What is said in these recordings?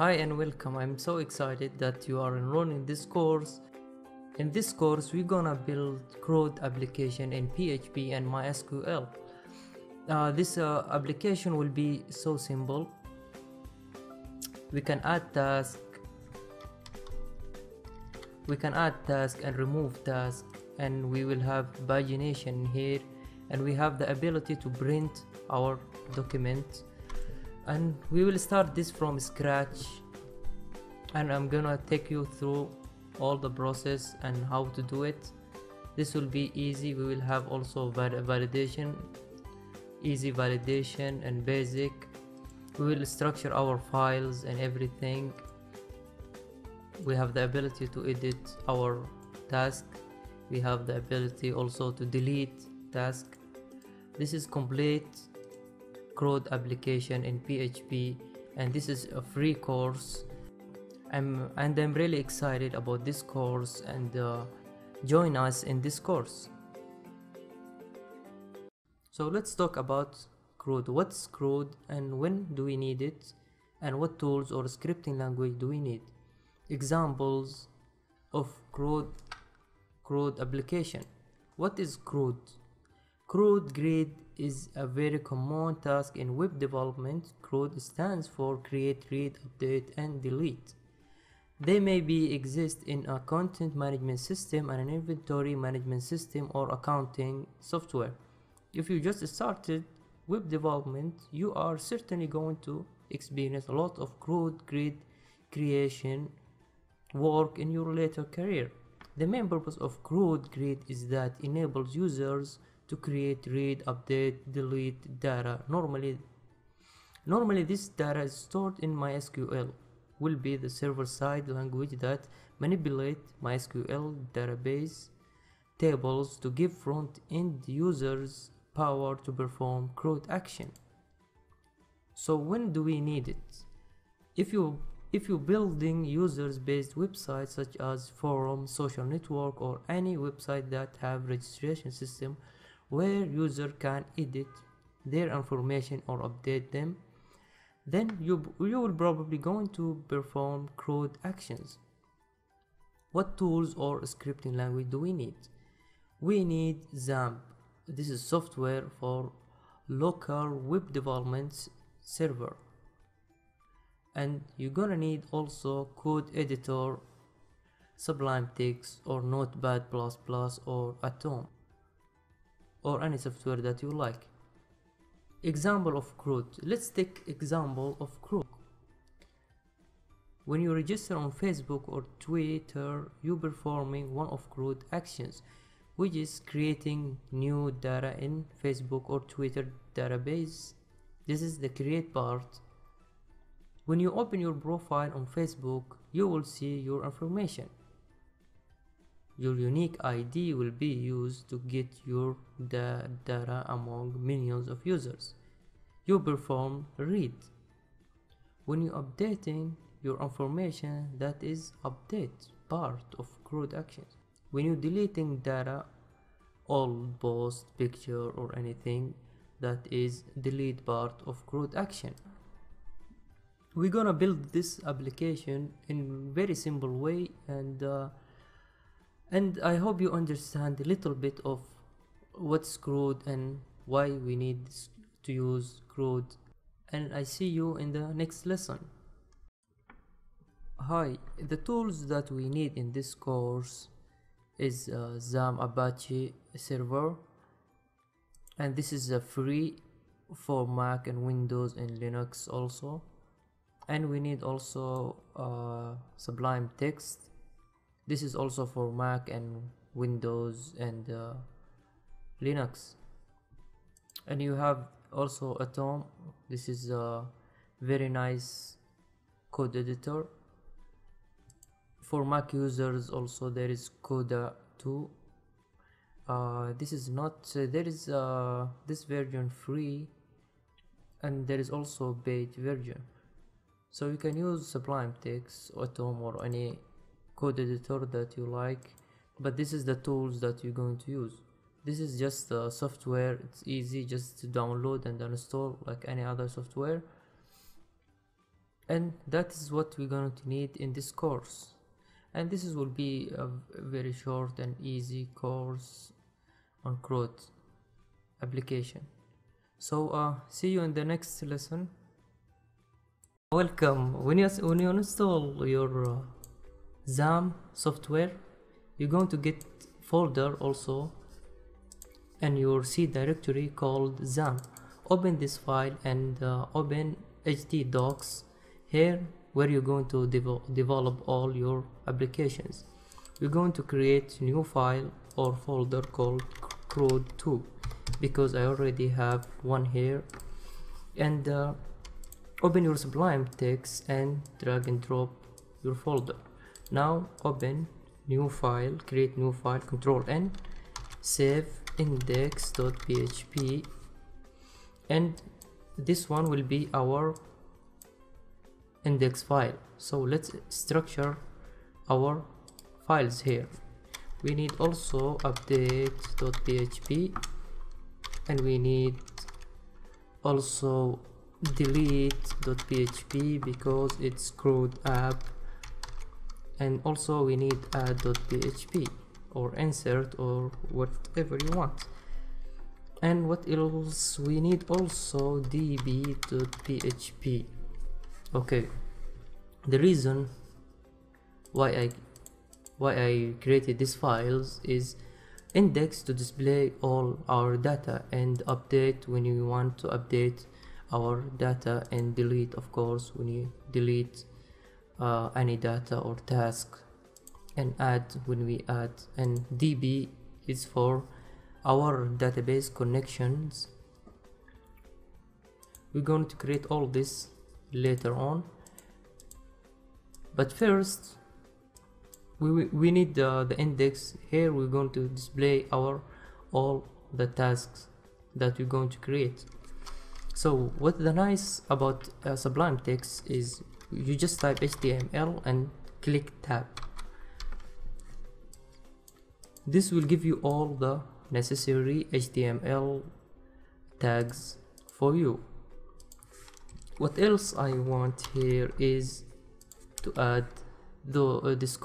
Hi and welcome. I'm so excited that you are enrolling this course. In this course, we're gonna build CRUD application in PHP and MySQL. Uh, this uh, application will be so simple. We can add task. We can add task and remove task, and we will have pagination here, and we have the ability to print our document and we will start this from scratch. And I'm gonna take you through all the process and how to do it. This will be easy. We will have also validation easy validation and basic. We will structure our files and everything. We have the ability to edit our task. We have the ability also to delete task. This is complete CRUD application in PHP and this is a free course I'm, and I'm really excited about this course and uh, join us in this course. So let's talk about CRUD. What's CRUD and when do we need it and what tools or scripting language do we need? Examples of CRUD, CRUD application. What is CRUD? CRUD grid is a very common task in web development. CRUD stands for create, read, update, and delete. They may be exist in a content management system and an inventory management system or accounting software. If you just started web development, you are certainly going to experience a lot of CRUD grid creation work in your later career. The main purpose of CRUD grid is that enables users to create, read, update, delete data. Normally, normally this data is stored in MySQL will be the server-side language that manipulate MySQL database tables to give front-end users power to perform CRUD action. So when do we need it? If you if you're building users-based websites such as forum, social network, or any website that have registration system where user can edit their information or update them then you, you will probably going to perform CRUD actions. What tools or scripting language do we need? We need XAMPP. This is software for local web development server. And you're gonna need also code editor, Sublime Text or Notepad++ or Atom or any software that you like. Example of CRUD let's take example of CRUD when you register on Facebook or Twitter you performing one of CRUD actions which is creating new data in Facebook or Twitter database. This is the create part. When you open your profile on Facebook you will see your information your unique ID will be used to get your da data among millions of users. You perform read. When you updating your information, that is update part of CRUD actions. When you deleting data, all post, picture or anything, that is delete part of CRUD action. We're gonna build this application in very simple way and uh, and I hope you understand a little bit of what's CRUD and why we need to use CRUD and I see you in the next lesson. Hi, the tools that we need in this course is uh, XAMPP Apache server. And this is a free for Mac and Windows and Linux also. And we need also uh, Sublime Text this is also for Mac and Windows and uh, Linux. And you have also Atom. This is a very nice code editor. For Mac users also there is Coda 2 uh, this is not uh, there is uh, this version free and there is also paid version. So you can use Sublime Text, or Atom or any code editor that you like but this is the tools that you're going to use. This is just uh, software. It's easy just to download and install like any other software. And that is what we're going to need in this course. And this is will be a very short and easy course on CRUD application. So uh, see you in the next lesson. Welcome. When you when you install your uh, XAMPP software you're going to get folder also and your C directory called XAMPP open this file and uh, open htdocs here where you're going to devo develop all your applications. We're going to create new file or folder called crud2 because I already have one here. And uh, open your sublime text and drag and drop your folder now open new file create new file control n save index.php and this one will be our index file. So let's structure our files here. We need also update.php and we need also delete.php because it's CRUD app and also we need add.php or insert or whatever you want. And what else? We need also db.php okay. The reason why I why I created these files is index to display all our data and update when you want to update our data and delete of course when you delete uh, any data or task and add when we add. And db is for our database connections. We're going to create all this later on. But first we, we need the, the index. Here we're going to display our all the tasks that we're going to create. So what the nice about uh, sublime text is you just type html and click tab. This will give you all the necessary html tags for you. What else I want here is to add the uh, this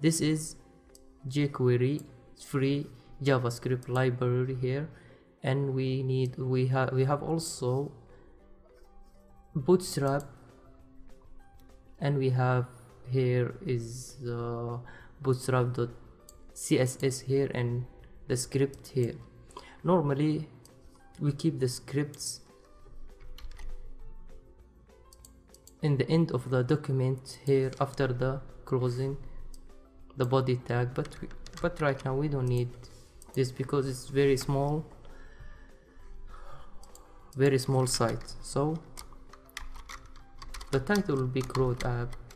this is jQuery free JavaScript library here. And we need we have we have also bootstrap and we have here is uh, bootstrap.css here and the script here. Normally we keep the scripts in the end of the document here after the closing the body tag. But we, but right now we don't need this because it's very small very small site so the title will be CRUD app uh,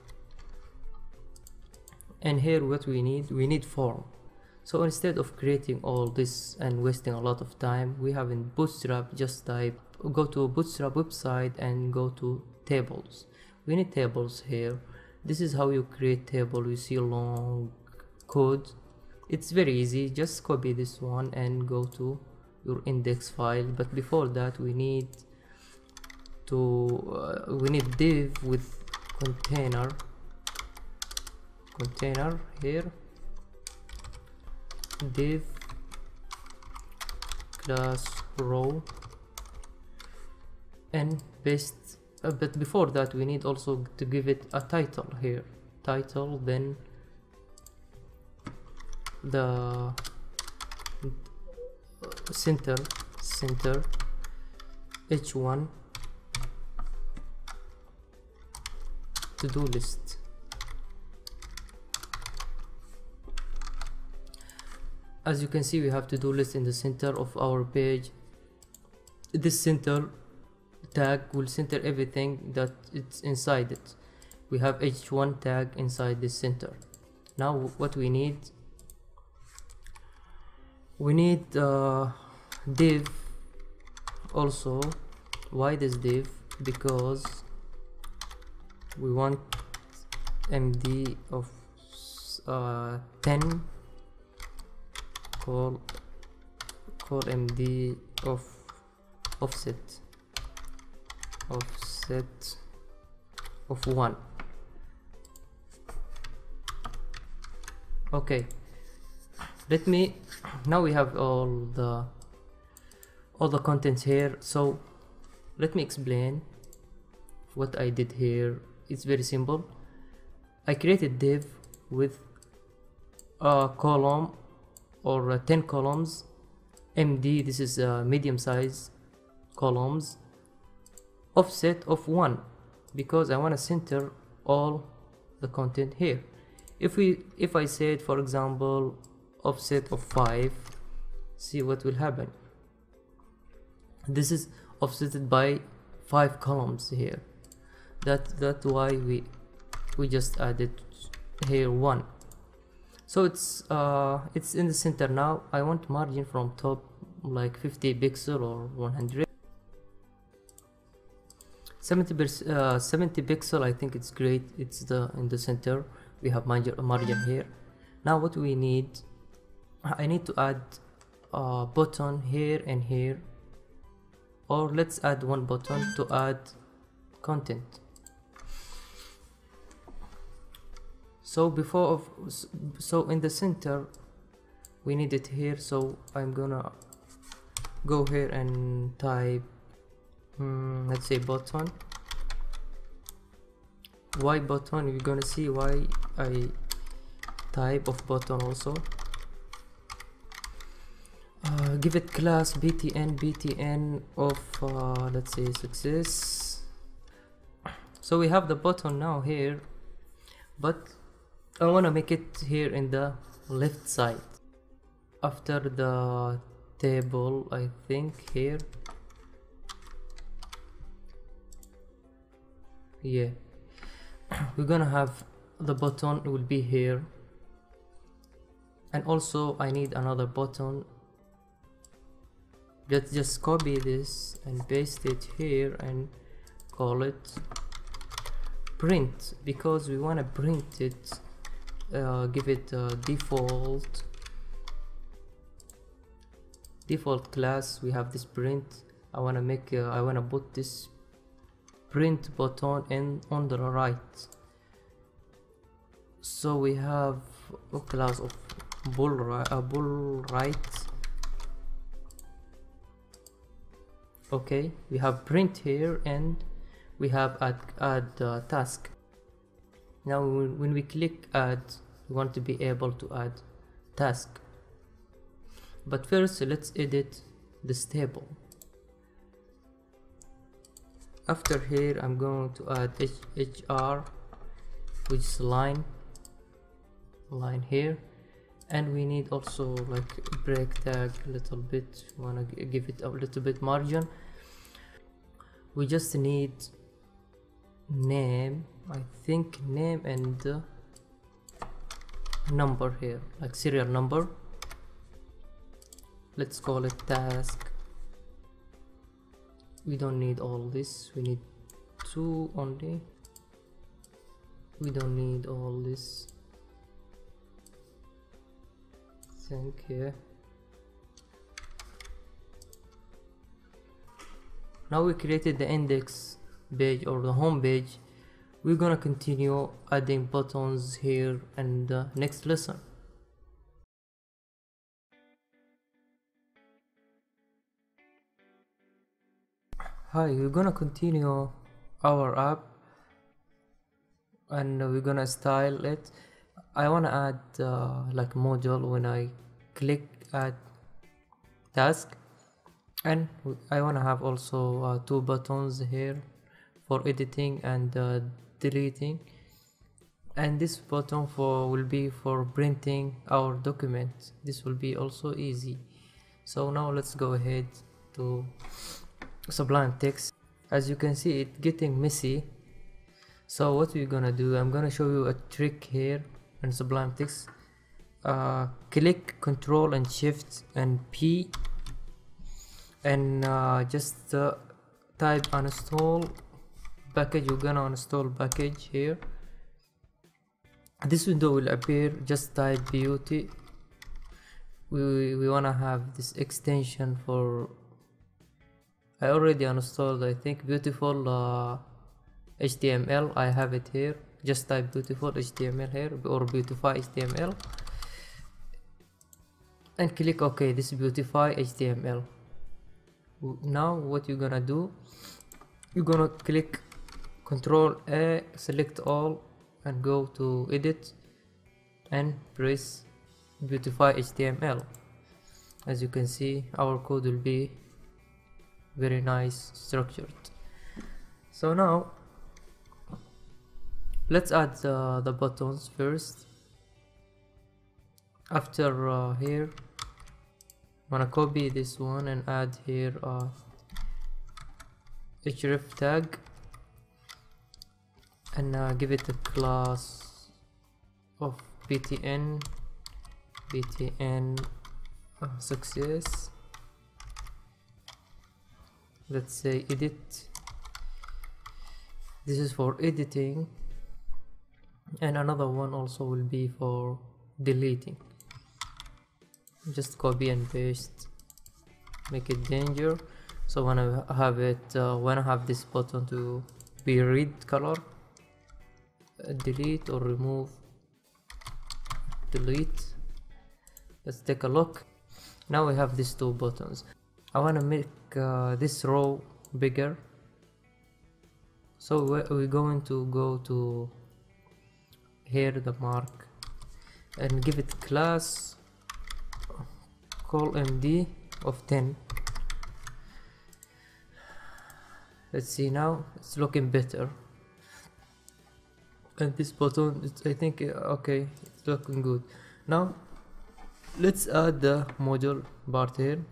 and here what we need we need form. So instead of creating all this and wasting a lot of time we have in bootstrap just type go to bootstrap website and go to tables. We need tables here. This is how you create table. You see long code. It's very easy. Just copy this one and go to your index file. But before that we need to uh, we need div with container. Container here. Div class row. And paste. Uh, but before that we need also to give it a title here. Title then the center center h1 to-do list. As you can see we have to-do list in the center of our page. This center tag will center everything that it's inside it. We have h1 tag inside this center. Now what we need we need uh, div also. Why this div? Because we want md of uh, 10 call call md of offset. Offset of 1 okay. Let me now we have all the all the contents here. So let me explain what I did here it's very simple. I created div with a column or uh, 10 columns. MD this is uh, medium size columns. Offset of 1 because I want to center all the content here. If we if I said for example offset of 5 see what will happen. This is offsetted by 5 columns here that that's why we we just added here 1 so it's uh it's in the center now. I want margin from top like 50 pixel or 100 70 uh, 70 pixel I think it's great. It's the in the center. We have margin, margin here. Now what we need I need to add a button here and here. Or let's add one button to add content so before of so in the center we need it here so I'm gonna go here and type hmm, let's say button. Why button you're gonna see why I type of button also. Uh, give it class btn btn of uh, let's say success. So we have the button now here but I want to make it here in the left side. After the table I think here. Yeah. We're gonna have the button will be here. And also I need another button. Let's just copy this and paste it here and call it print because we want to print it uh, give it a default default class. We have this print. I want to make uh, I want to put this print button in on the right. So we have a class of pull right, uh, pull right. Okay we have print here and we have add add uh, task now when we click add we want to be able to add task. But first let's edit this table. After here I'm going to add HR which is line line here. And we need also like break tag a little bit. Wanna give it a little bit margin. We just need name I think name and number here like serial number. Let's call it task. We don't need all this. We need two only. We don't need all this. Think here. Now we created the index page or the home page we're gonna continue adding buttons here in the next lesson. Hi we're gonna continue our app and we're gonna style it. I wanna add uh, like module when I click add task. And I wanna have also uh, two buttons here for editing and uh, deleting and this button for will be for printing our document this will be also easy. So now let's go ahead to sublime text. As you can see it getting messy. So what we're gonna do i'm gonna show you a trick here in sublime text. Uh, click control and shift and p. And uh, just uh, type uninstall package you're gonna install package here. This window will appear just type beauty we, we wanna have this extension for I already installed I think beautiful uh, html i have it here. Just type beautiful html here or beautify html and click ok this beautify html now what you're gonna do you're gonna click control a select all and go to edit and press beautify html as you can see our code will be very nice structured. So now let's add uh, the buttons first. After uh, here I'm gonna copy this one and add here uh, href tag and uh, give it a class of btn btn uh, success. Let's say edit. This is for editing. And another one also will be for deleting. Just copy and paste. Make it danger. So when I have it uh, when I have this button to be red color delete or remove delete. Let's take a look. Now we have these two buttons. I want to make uh, this row bigger. So we're going to go to here the mark and give it class call md of 10 let's see now it's looking better and this button it's, I think uh, okay it's looking good. Now let's add the module part here.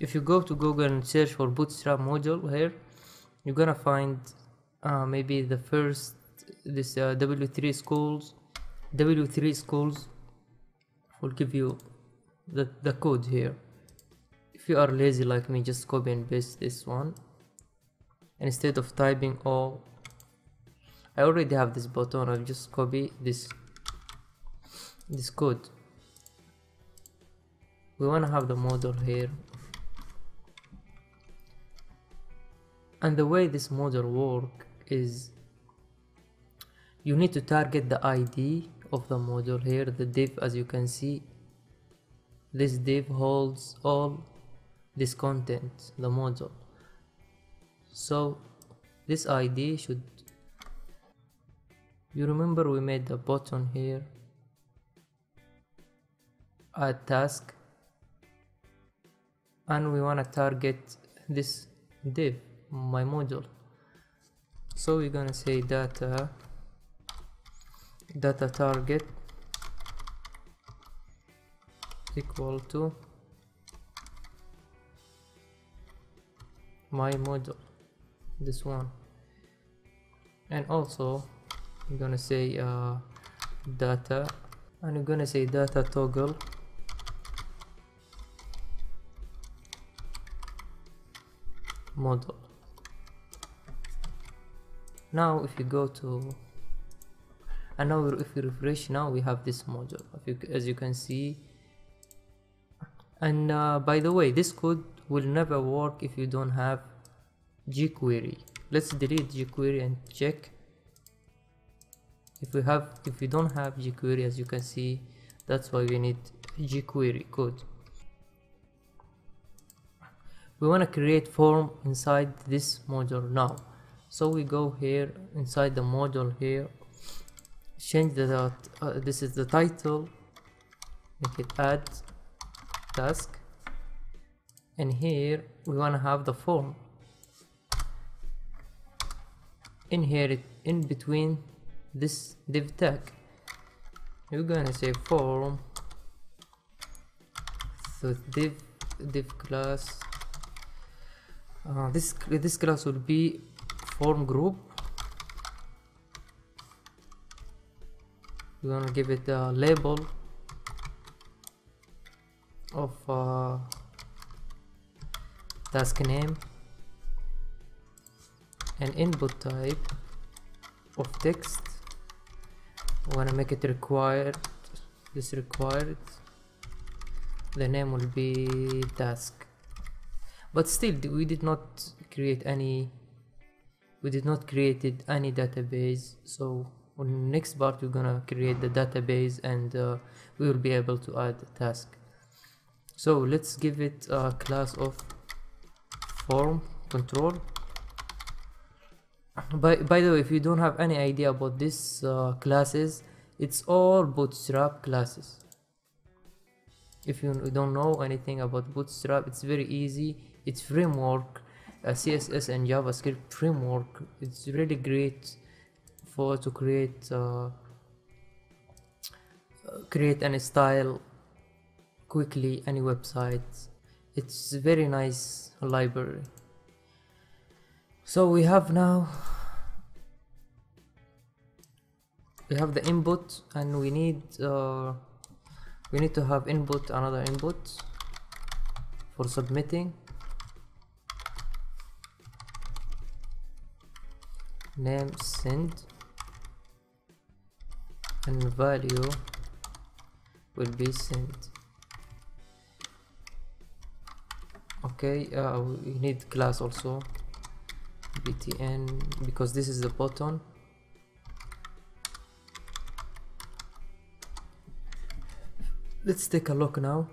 If you go to google and search for bootstrap module here you're gonna find uh, maybe the first this uh, w3 schools w3 schools will give you the, the code here. If you are lazy like me just copy and paste this one. Instead of typing all I already have this button I'll just copy this this code. We want to have the model here. And the way this model work is you need to target the ID of the module here the div as you can see. This div holds all this content the module so this ID should you remember we made the button here? Add task. And we want to target this div my module. So we're gonna say data data target equal to my module this one. And also I'm gonna say uh, data. And I'm gonna say data toggle. Model. Now if you go to and now if you refresh now we have this module you, as you can see. And uh, by the way this code will never work if you don't have jQuery. Let's delete jQuery and check if we have if we don't have jQuery as you can see that's why we need jQuery code. We want to create form inside this module now. So we go here inside the module here change the uh, this is the title make it add task and here we want to have the form. In here in between this div tag. We're gonna say form. So div div class. Uh, this this class will be form group. We're gonna give it a label of uh, task name and input type of text we wanna make it required this required the name will be task. But still we did not create any we did not created any database. So on next part we're gonna create the database and uh, we will be able to add a task. So let's give it a class of form control by, by the way if you don't have any idea about this uh, classes it's all bootstrap classes. If you don't know anything about bootstrap it's very easy. It's framework uh, css and javascript framework. It's really great for to create uh, uh, create any style quickly any website. It's very nice library so we have now we have the input and we need uh, we need to have input another input for submitting. Name send and value will be sent. Okay uh, we need class also btn because this is the button. Let's take a look now.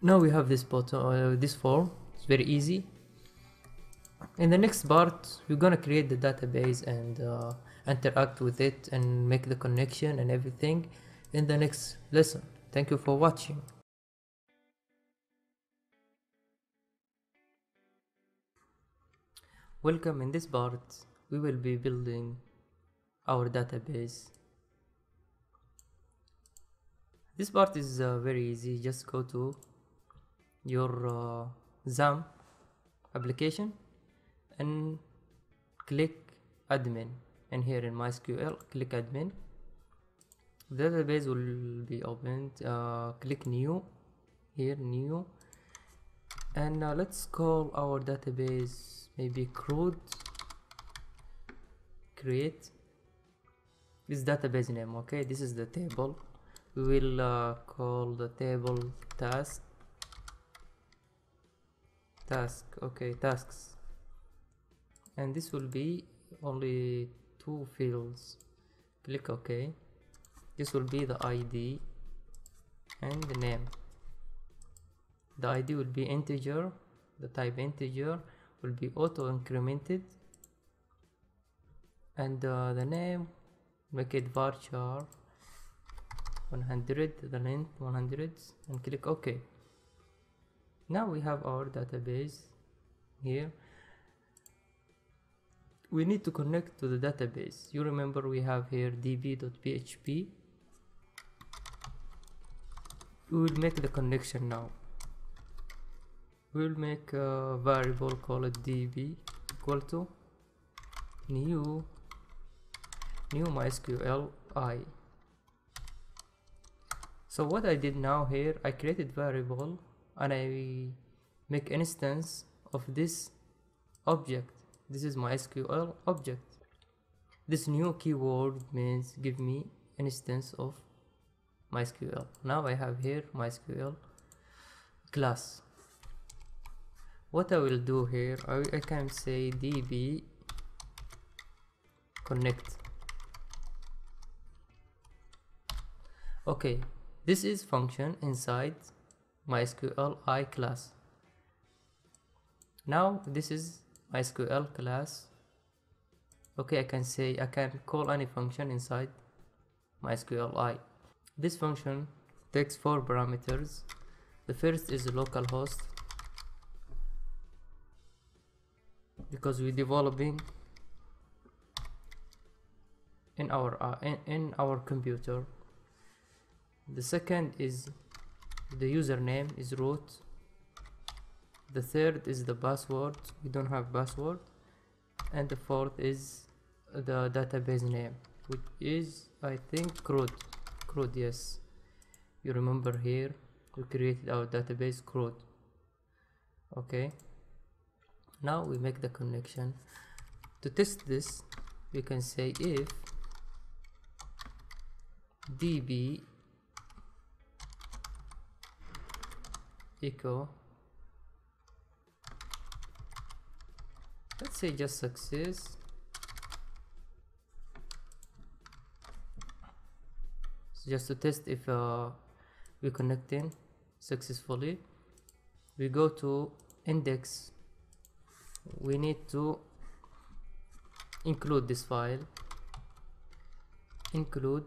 Now we have this button uh, this form. It's very easy. In the next part we're gonna create the database and uh, interact with it and make the connection and everything in the next lesson. Thank you for watching welcome in this part we will be building our database. This part is uh, very easy. Just go to your uh, application and click admin. And here in MySQL click admin. The database will be opened uh, click new here new. And uh, let's call our database maybe CRUD create. This database name okay? This is the table. We will uh, call the table task. Task okay tasks. And this will be only two fields. Click ok. This will be the id and the name. The id will be integer the type integer will be auto incremented and uh, the name make it varchar 100 the length 100 and click ok. Now we have our database here. We need to connect to the database. You remember we have here db.php we will make the connection now we will make a variable called db equal to new new mysql i. So what I did now here I created variable and I make instance of this object. This is MySQL object. This new keyword means give me instance of MySQL. Now I have here MySQL class what I will do here I, I can say db connect. Okay this is function inside MySQL i class. Now this is MySQL class. Okay I can say I can call any function inside MySQL i. This function takes four parameters. The first is localhost because we're developing in our uh, in, in our computer. The second is the username is root. The third is the password. We don't have password. And the fourth is the database name which is I think CRUD. CRUD yes. You remember here we created our database CRUD. Okay now we make the connection. To test this we can say if db echo let's say just success. So just to test if uh, we connecting successfully we go to index we need to include this file. Include.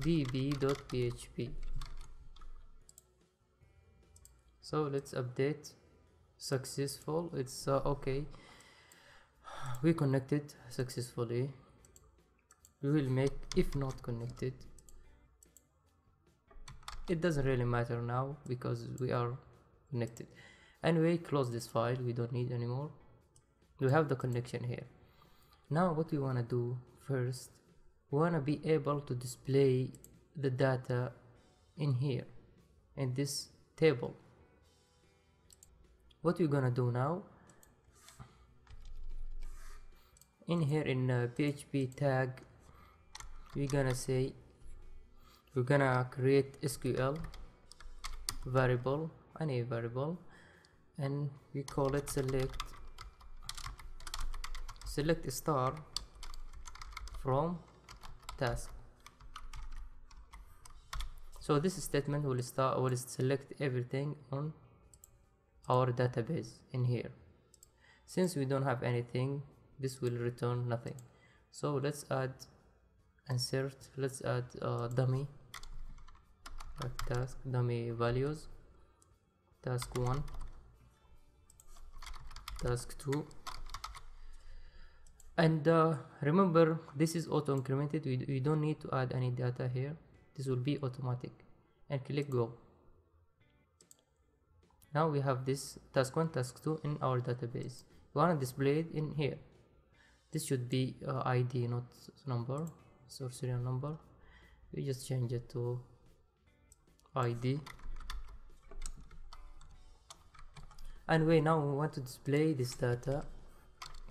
db.php so let's update. Successful. It's uh, okay. We connected successfully. We will make if not connected it doesn't really matter now because we are connected. Anyway close this file we don't need anymore. We have the connection here. Now what we want to do first we want to be able to display the data in here in this table. What we're gonna do now in here in uh, PHP tag we're gonna say we're gonna create SQL variable any variable and we call it select select star from task. So this statement will start will select everything on our database in here. Since we don't have anything this will return nothing. So let's add insert let's add uh, dummy task dummy values. Task 1 task 2 and uh, remember this is auto incremented we, we don't need to add any data here. This will be automatic. And click go. Now we have this task 1 task 2 in our database. We want to display it in here. This should be uh, id not number so serial number. We just change it to id anyway now we want to display this data.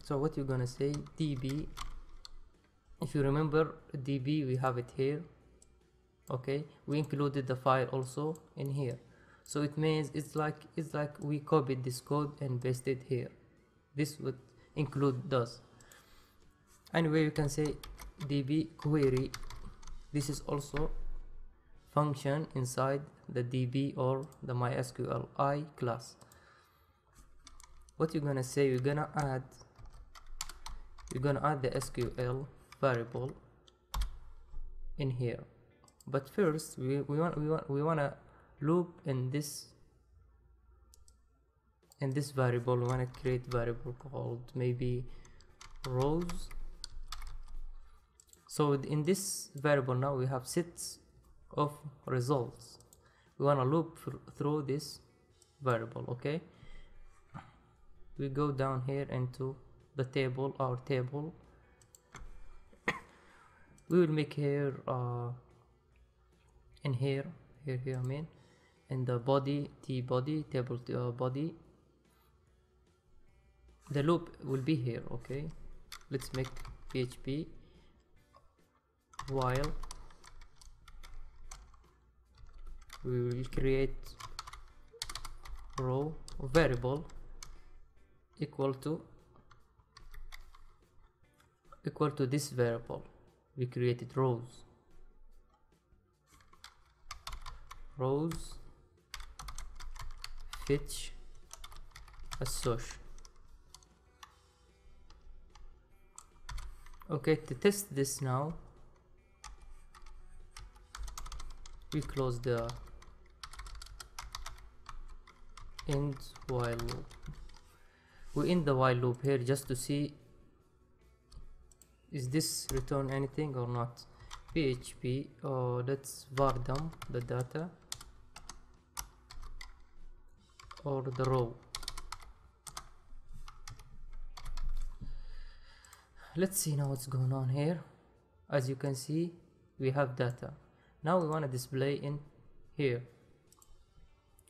So what you're gonna say db if you remember db we have it here. Okay we included the file also in here. So it means it's like it's like we copied this code and pasted here. This would include does anyway you can say db query. This is also function inside the db or the mysql i class. What you're gonna say? You're gonna add you're gonna add the sql variable in here. But first we, we want we want we want to loop in this in this variable. We want to create variable called maybe rows. So in this variable now we have sets of results. We want to loop through this variable okay? We go down here into the table our table. We will make here uh, in here here here I mean in the body t body table uh, body. The loop will be here okay? Let's make php while we will create row variable equal to equal to this variable. We created rows. Rows fetch assoc okay to test this now we close the end while loop. We end the while loop here just to see is this return anything or not. Php oh let's var dump the data or the row. Let's see now what's going on here. As you can see we have data. Now we want to display in here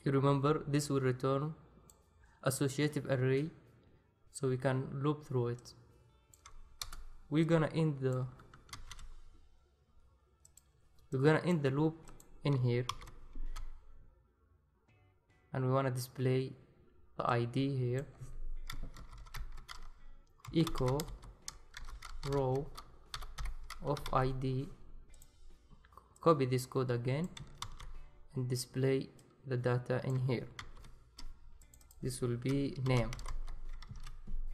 you remember this will return associative array so we can loop through it. We're gonna end the we're gonna end the loop in here. And we want to display the id here. Echo row of id copy this code again and display the data in here. This will be name.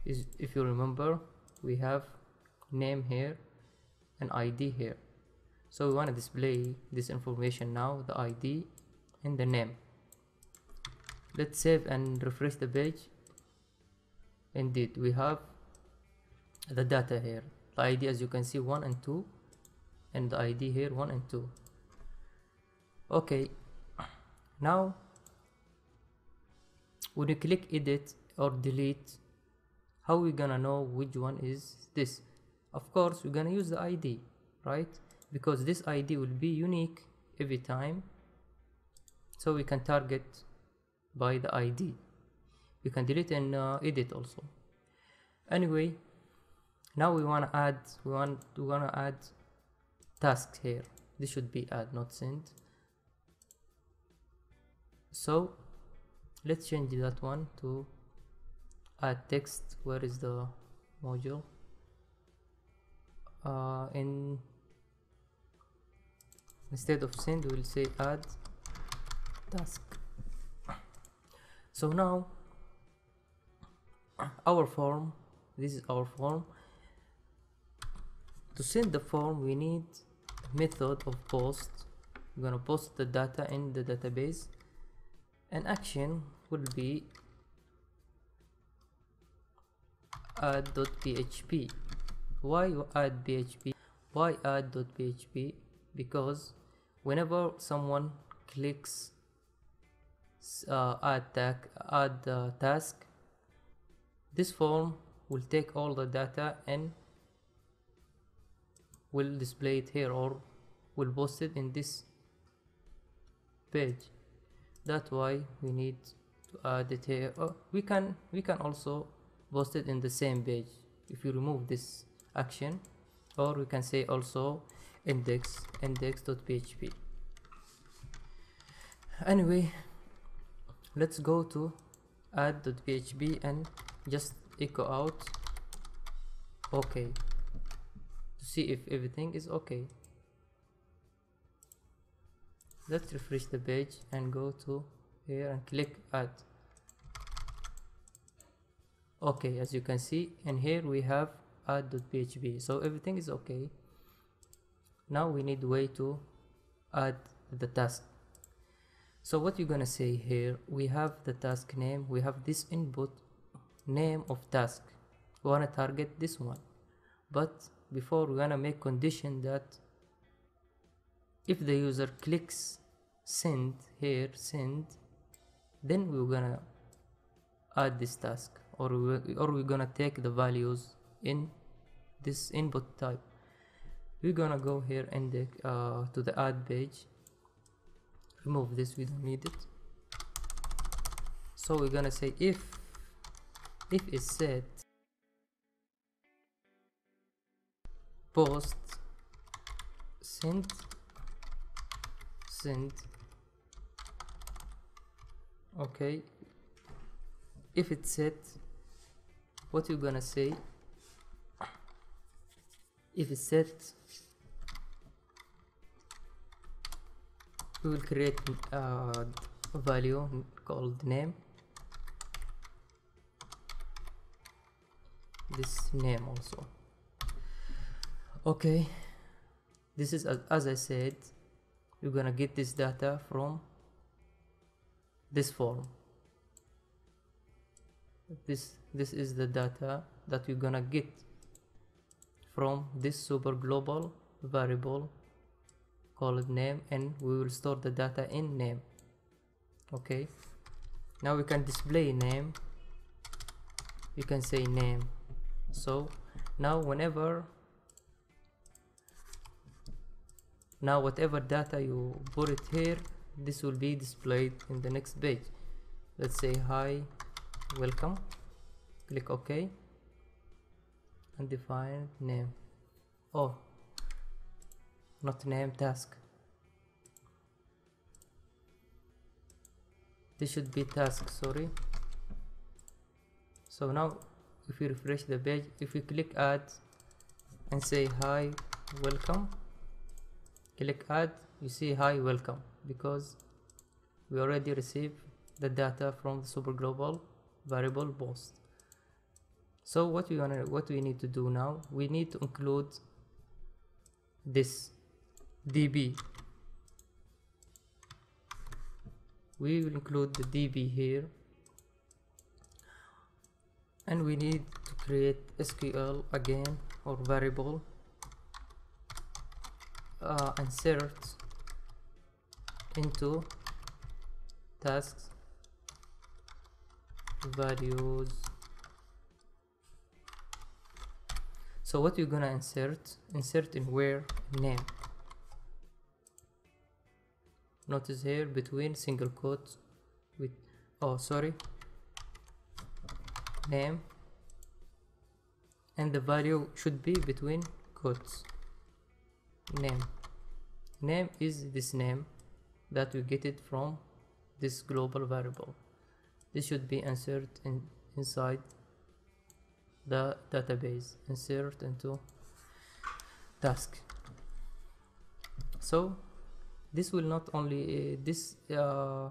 Is if you remember we have name here and id here. So we want to display this information now the id and the name. Let's save and refresh the page. Indeed we have the data here. The id as you can see 1 and 2 and the id here 1 and 2 okay now when you click edit or delete? How we gonna know which one is this? Of course we're gonna use the id right? Because this id will be unique every time. So we can target by the id we can delete and uh, edit also. Anyway now we want to add we want we want to add tasks here. This should be add not send so let's change that one to add text. Where is the module? Uh, in instead of send we'll say add task. So now our form this is our form. To send the form we need method of post. We're gonna post the data in the database an action would be add.php why add php why add.php because whenever someone clicks uh, add tag add uh, task this form will take all the data and will display it here or will post it in this page that's why we need to add it here. Oh, we can we can also post it in the same page. If you remove this action or we can say also index index.php anyway let's go to add.php and just echo out. Okay. To see if everything is okay let's refresh the page and go to here and click add. Okay as you can see and here we have add.php so everything is okay. Now we need way to add the task. So what you're gonna say here we have the task name we have this input name of task. We wanna target this one. But before we're gonna make condition that if the user clicks send here send. Then we're gonna add this task or we or we're gonna take the values in this input type. We're gonna go here and uh, to the add page. Remove this we don't need it. So we're gonna say if if is set post send send okay if it's set what you're gonna say? If it's set we will create uh, a value called name. This name also. Okay this is as I said you're gonna get this data from this form. This this is the data that you're gonna get from this super global variable called name and we will store the data in name. Okay? Now we can display name. You can say name. So now whenever now whatever data you put it here this will be displayed in the next page. Let's say hi welcome. Click ok. And define name. Oh not name task. This should be task sorry. So now if we refresh the page if we click add and say hi welcome. Click add you see hi welcome because we already received the data from the super global variable post so what we want what we need to do now we need to include this db we will include the db here. And we need to create sql again or variable uh, insert into tasks values. So what you're gonna insert insert in where? Name. Notice here between single quotes with oh sorry. Name. And the value should be between quotes. Name. Name is this name that we get it from this global variable. This should be inserted in inside the database insert into task. So this will not only uh, this uh,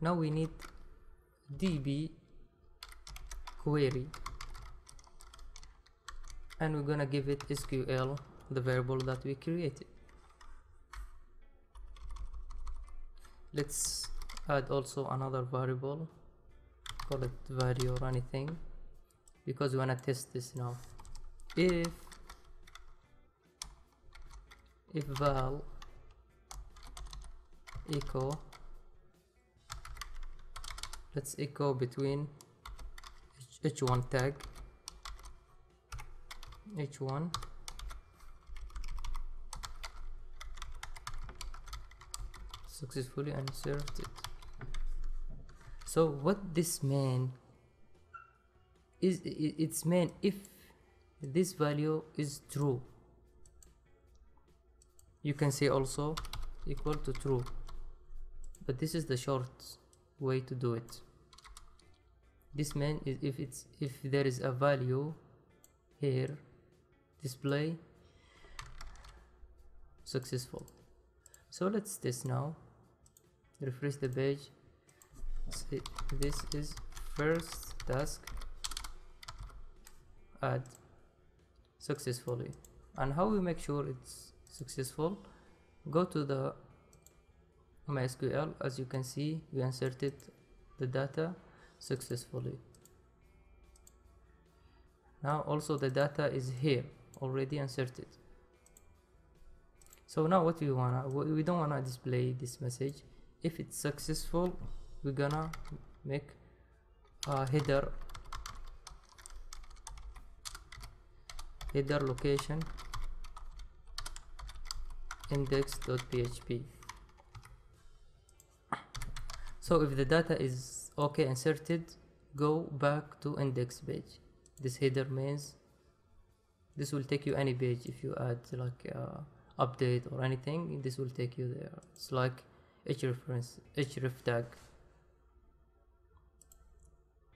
now we need db query. And we're gonna give it sql the variable that we created let's add also another variable call it value or anything because we want to test this now. If if val echo let's echo between h1 tag h1 successfully inserted so what this mean is it's mean if this value is true you can say also equal to true. But this is the short way to do it. This mean is if it's if there is a value here display successful. So let's test now refresh the page. See, this is first task add successfully. And how we make sure it's successful? Go to the MySQL. As you can see we inserted the data successfully. Now also the data is here already inserted. So now what we wanna we don't wanna display this message if it's successful we're gonna make a header header location index.php so if the data is okay inserted go back to index page. This header means this will take you any page if you add like uh, update or anything. This will take you there. It's like hrefs href tag.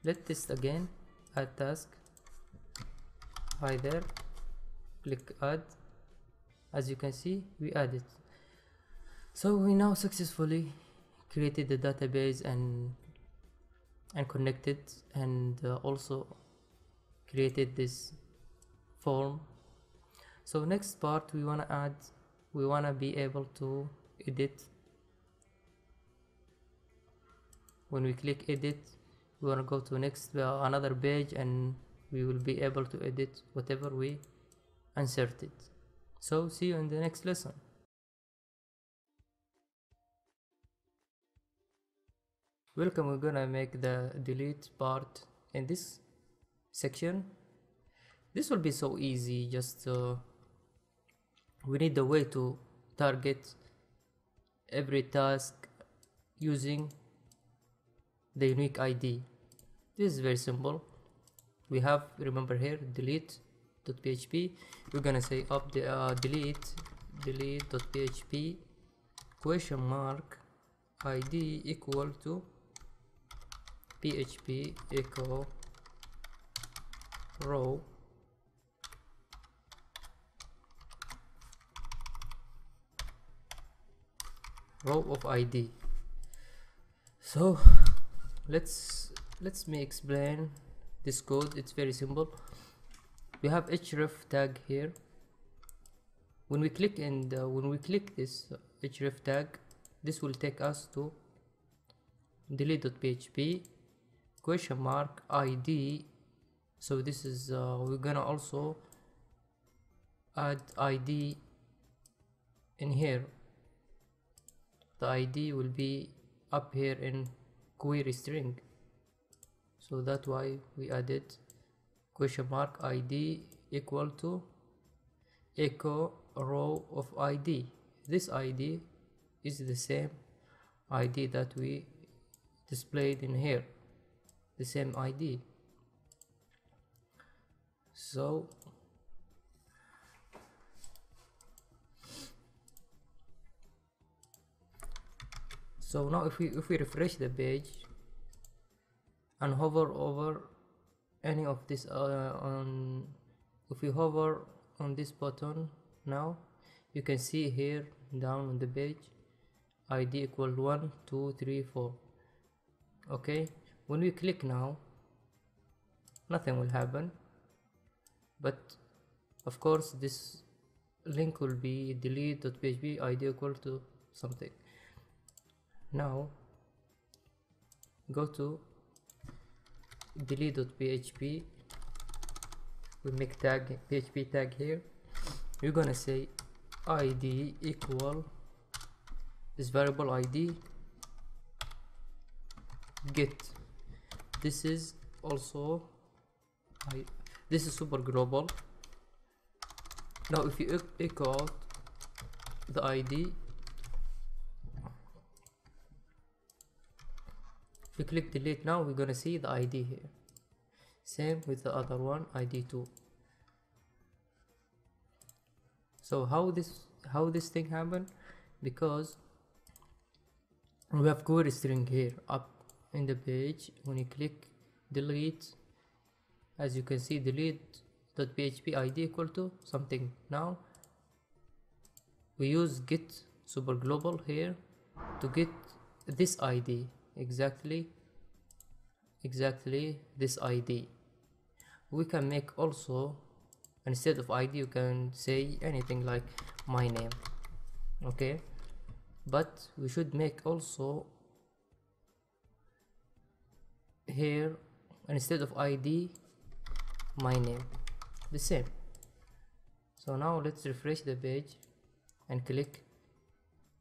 Let's test again add task hi there click add. As you can see we added so we now successfully created the database and and connected and uh, also created this form. So next part we want to add we want to be able to edit when we click edit we want to go to next uh, another page and we will be able to edit whatever we inserted. So see you in the next lesson. Welcome we're gonna make the delete part in this section. This will be so easy just uh, we need a way to target every task using the unique id this is very simple. We have remember here delete.php we're gonna say up the uh, delete delete.php question mark id equal to php echo row. Row of id so let's let's me explain this code. It's very simple. We have href tag here. When we click and uh, when we click this href tag this will take us to delete.php question mark id so this is uh, we're gonna also add id in here. The id will be up here in query string. So that's why we added question mark id equal to echo row of id this id is the same id that we displayed in here. The same id so so now if we if we refresh the page and hover over any of this uh, on if we hover on this button now you can see here down on the page id equal 1 2 3 4 okay? When we click now nothing will happen. But of course this link will be delete.php id equal to something now go to delete.php we make tag php tag here. We're gonna say id equal this variable id get. This is also I, this is super global. Now if you echo out the id we click delete now we're gonna see the id here. Same with the other one id2 so how this how this thing happened because we have query string here up in the page. When you click delete as you can see delete.php id equal to something. Now we use get super global here to get this id exactly. Exactly this id we can make also instead of id you can say anything like my name. Okay? But we should make also here instead of id my name. The same. So now let's refresh the page and click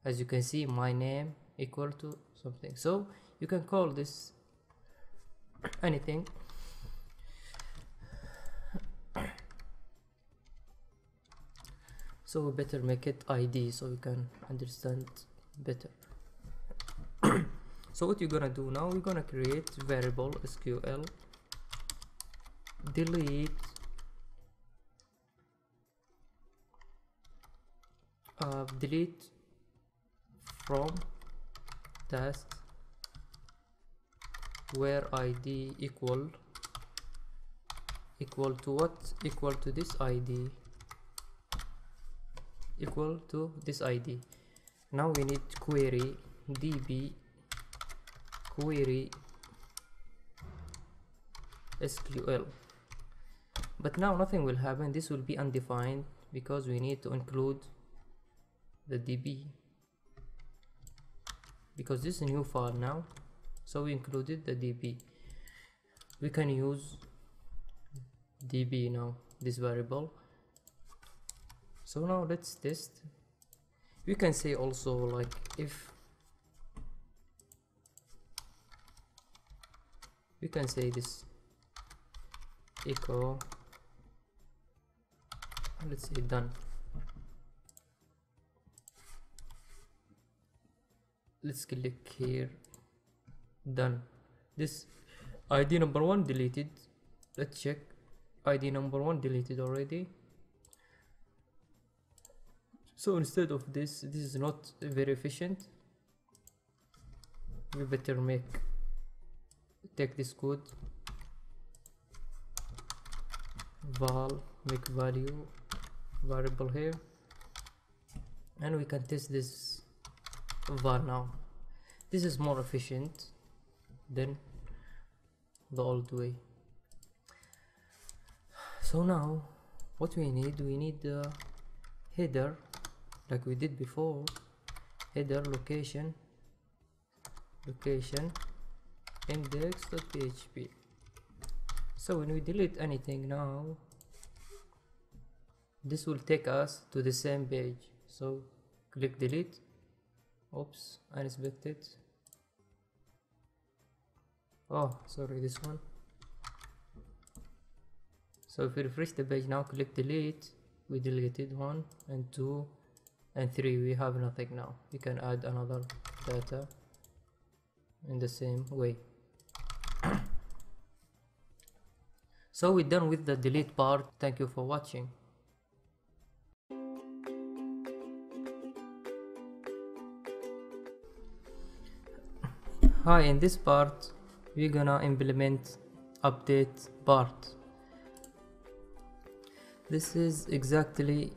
as you can see my name equal to something. So you can call this anything. So we better make it id so you can understand better. So what you're gonna do now we're gonna create variable sql delete uh, delete from test where id equal equal to what? Equal to this id equal to this id now we need query db query sql but now nothing will happen. This will be undefined because we need to include the db because this is a new file now so we included the db we can use db now this variable. So now let's test. We can say also like if we can say this echo let's say done let's click here. Done. This id number one deleted. Let's check. Id number one deleted already. So instead of this this is not very efficient. We better make take this code. Val make value variable here. And we can test this var now this is more efficient than the old way. So now what we need we need the header like we did before. Header location location index.php so when we delete anything now this will take us to the same page. So click delete oops unexpected oh sorry this one. So if we refresh the page now click delete. We deleted one and two and three. We have nothing now. We can add another data in the same way. So we're done with the delete part. Thank you for watching hi in this part we're gonna implement update part. This is exactly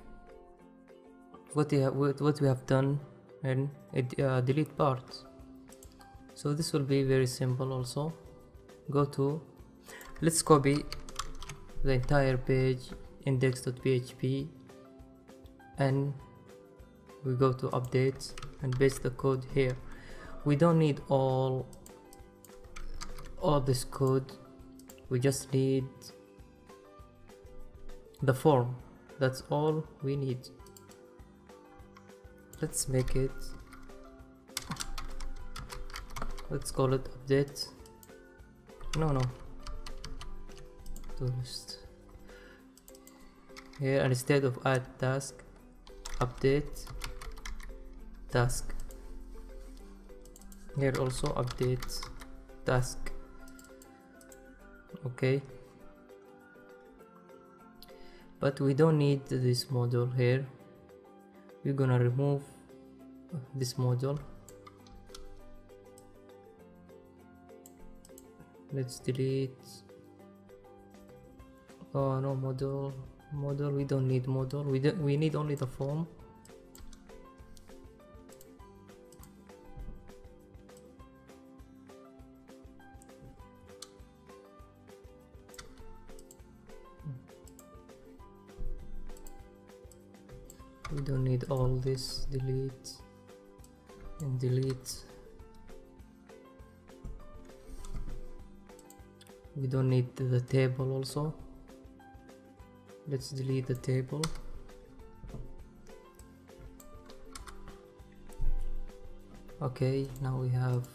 what we have what we have done in uh, delete part. So this will be very simple also. Go to let's copy the entire page index.php and we go to update and paste the code here we don't need all all this code. We just need the form. That's all we need. Let's make it. Let's call it update. No no. Tourist here instead of add task update task here also update task. Okay. But we don't need this module here. We're gonna remove this module. Let's delete. Oh no module module we don't need module. We, we need only the form this delete and delete. We don't need the table also. Let's delete the table. Okay now we have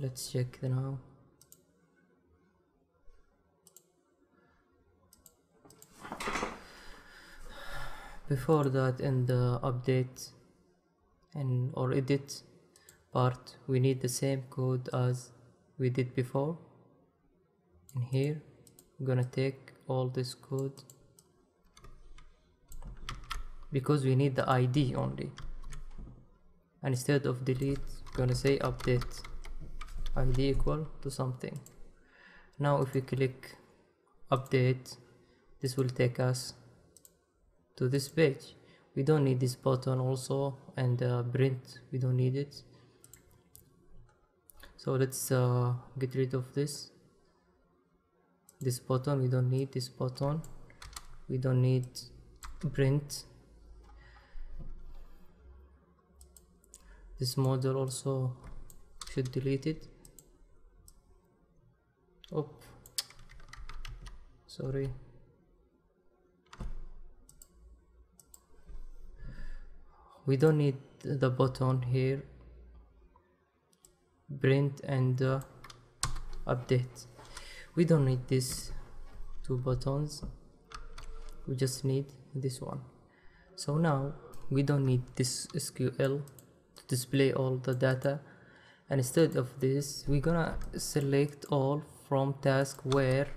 let's check now before that in the update and or edit part we need the same code as we did before. And here I'm gonna take all this code. Because we need the ID only. And instead of delete gonna say update. ID equal to something. Now if we click update this will take us to this page. We don't need this button also and uh, print we don't need it. So let's uh, get rid of this. This button we don't need this button. We don't need print. This module also should delete it. Oh sorry we don't need the button here. Print and uh, update. We don't need these two buttons. We just need this one. So now we don't need this SQL to display all the data. And instead of this we're gonna select all from task where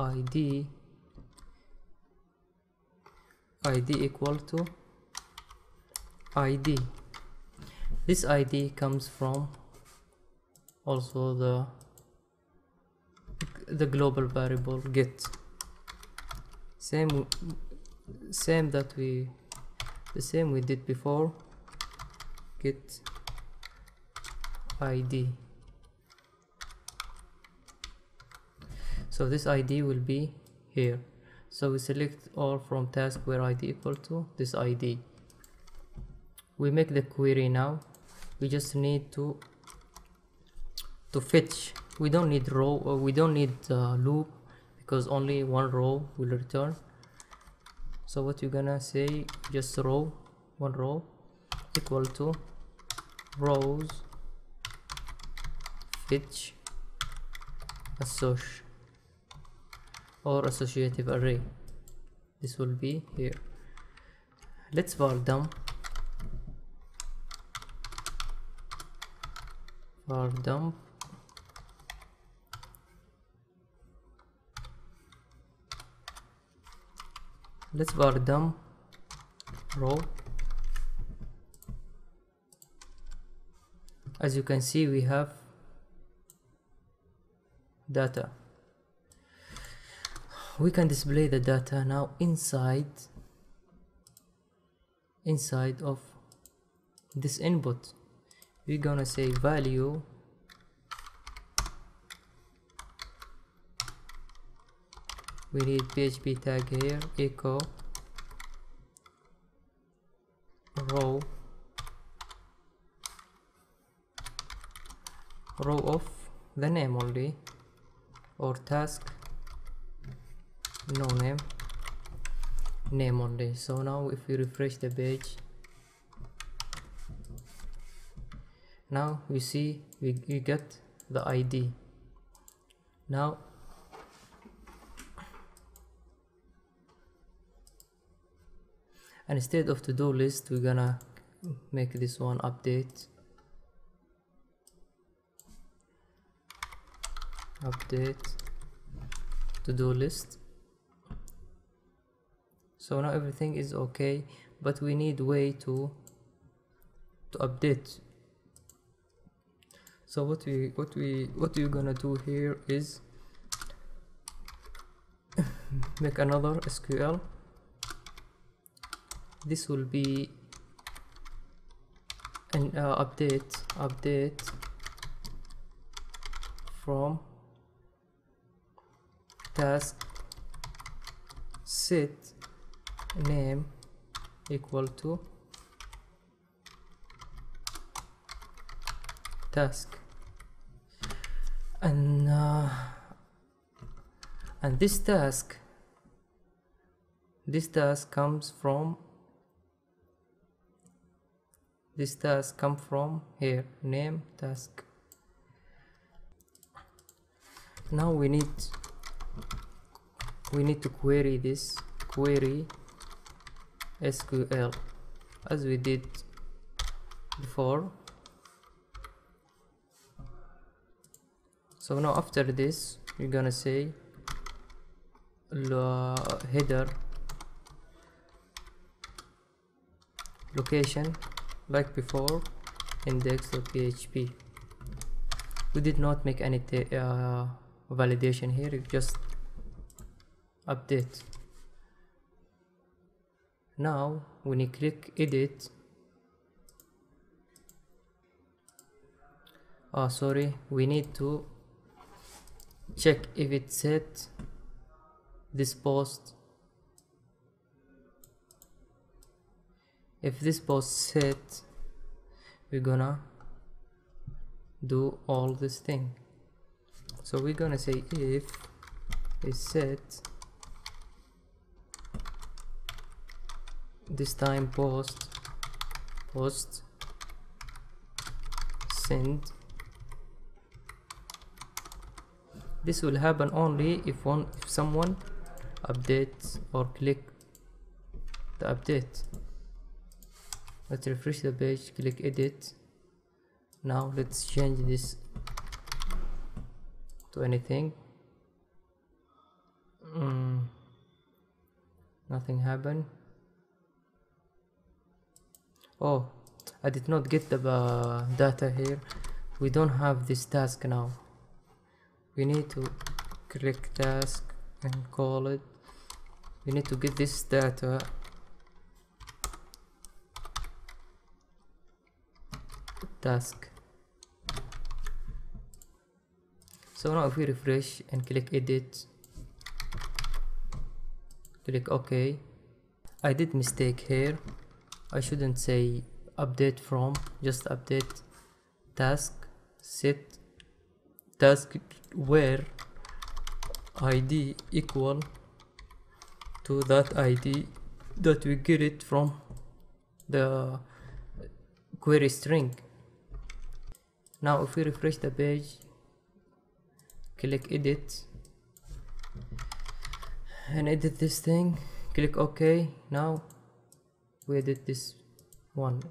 id id equal to id this id comes from also the the global variable get. Same same that we the same we did before get id so this id will be here. So we select all from task where id equal to this id we make the query now. We just need to to fetch. We don't need row or we don't need uh, loop because only one row will return. So what you're gonna say just row one row equal to rows fetch assoc or associative array. This will be here. Let's var dump var dump let's var dump row as you can see we have data. We can display the data now inside inside of this input we're gonna say value we need php tag here echo row row of the name only or task no name name only. So now if we refresh the page now we see we, we get the id now and instead of to-do list we're gonna make this one update. Update to-do list. So now everything is okay but we need way to to update so what we what we what we're gonna do here is make another SQL this will be an uh, update update from task set name equal to task and uh, and this task this task comes from this task come from here. Name task. Now we need we need to query this query SQL as we did before so now after this you're gonna say header location like before index.php we did not make any uh, validation here just update. Now when you click edit oh sorry we need to check if it set this post. If this post set we're gonna do all this thing. So we're gonna say if is set this time post post send this will happen only if one if someone updates or click the update. Let's refresh the page click edit. Now let's change this to anything. Mm, nothing happened. Oh I did not get the uh, data here. We don't have this task now we need to click task and call it. We need to get this data. Task. So now if we refresh and click edit. Click ok. I did mistake here. I shouldn't say update from just update task set task where id equal to that id that we get it from the query string. Now if we refresh the page click edit and edit this thing click ok. Now we edit this one.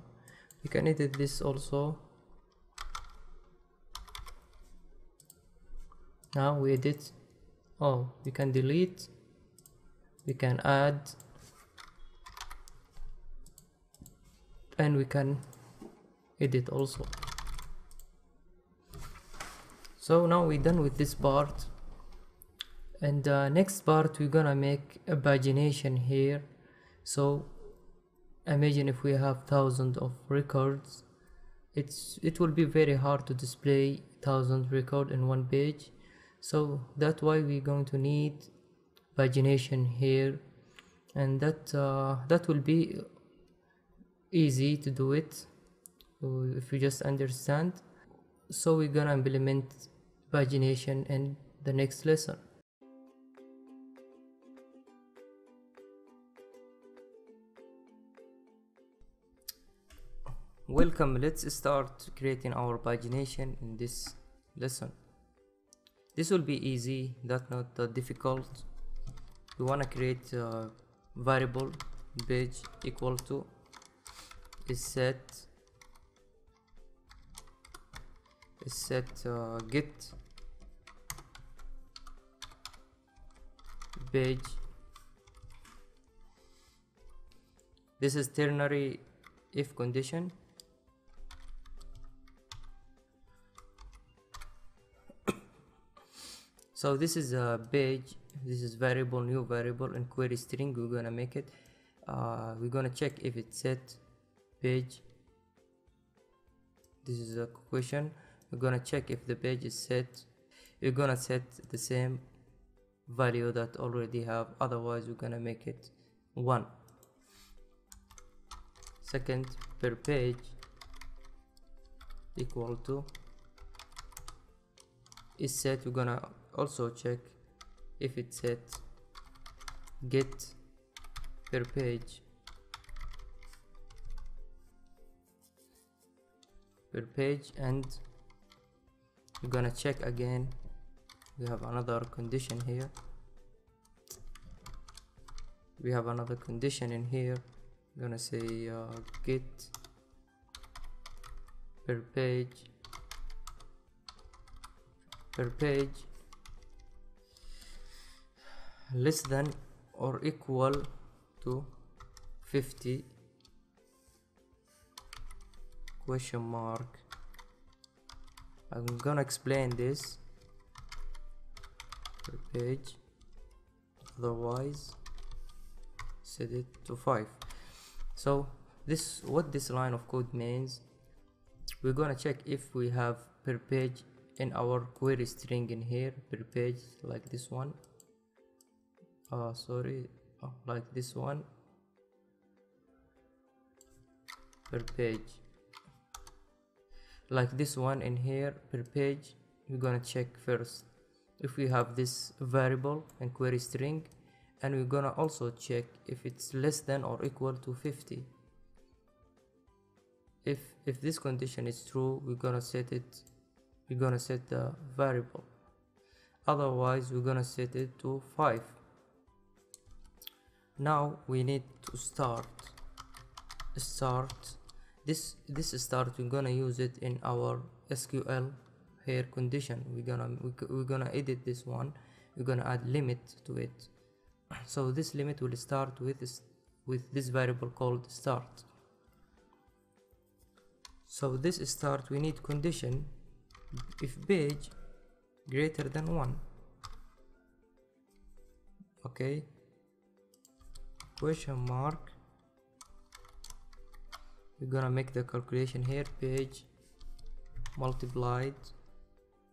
We can edit this also now we edit. Oh we can delete. We can add. And we can edit also. So now we're done with this part. And uh, next part we're gonna make a pagination here. So imagine if we have thousands of records. It's it will be very hard to display thousand record in one page so that's why we're going to need pagination here. And that uh, that will be easy to do it. If you just understand. So we're gonna implement pagination in the next lesson. Welcome. Let's start creating our pagination in this lesson this will be easy that's not that difficult. We want to create a variable page equal to is set is set uh, get page this is ternary if condition so this is a page this is variable new variable and query string we're gonna make it. Uh, we're gonna check if it's set page. This is a question. We're gonna check if the page is set. We're gonna set the same value that already have otherwise we're gonna make it one. Second per page equal to is set we're gonna also check if it's set get per page. Per page and we're gonna check again. We have another condition here. We have another condition in here. I'm gonna say uh, get per page. Per page less than or equal to 50 question mark. I'm gonna explain this. Per page otherwise set it to 5 so this what this line of code means we're gonna check if we have per page in our query string in here per page like this one uh sorry. Oh, like this one. Per page. Like this one in here per page we're gonna check first if we have this variable and query string. And we're gonna also check if it's less than or equal to 50 if if this condition is true we're gonna set it we're gonna set the variable. Otherwise we're gonna set it to 5 now we need to start. Start. This this start we're gonna use it in our sql here condition. We're gonna we're gonna edit this one. We're gonna add limit to it. So this limit will start with this with this variable called start. So this start we need condition. If page greater than 1 okay question mark. We're gonna make the calculation here page multiplied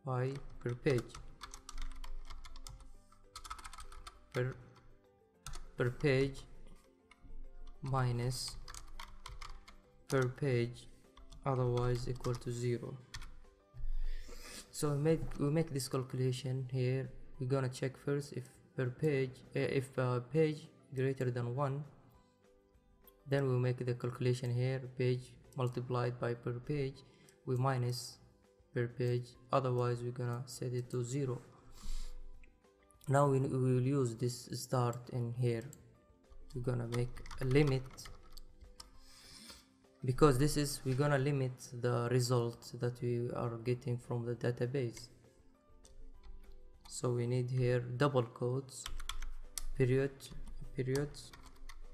by per page. Per per page minus per page otherwise equal to zero. So we make we make this calculation here. We're gonna check first if per page uh, if uh, page greater than one then we make the calculation here page multiplied by per page we minus per page otherwise we're gonna set it to zero. Now we, we will use this start in here. We're gonna make a limit. Because this is we're gonna limit the result that we are getting from the database. So we need here double quotes period periods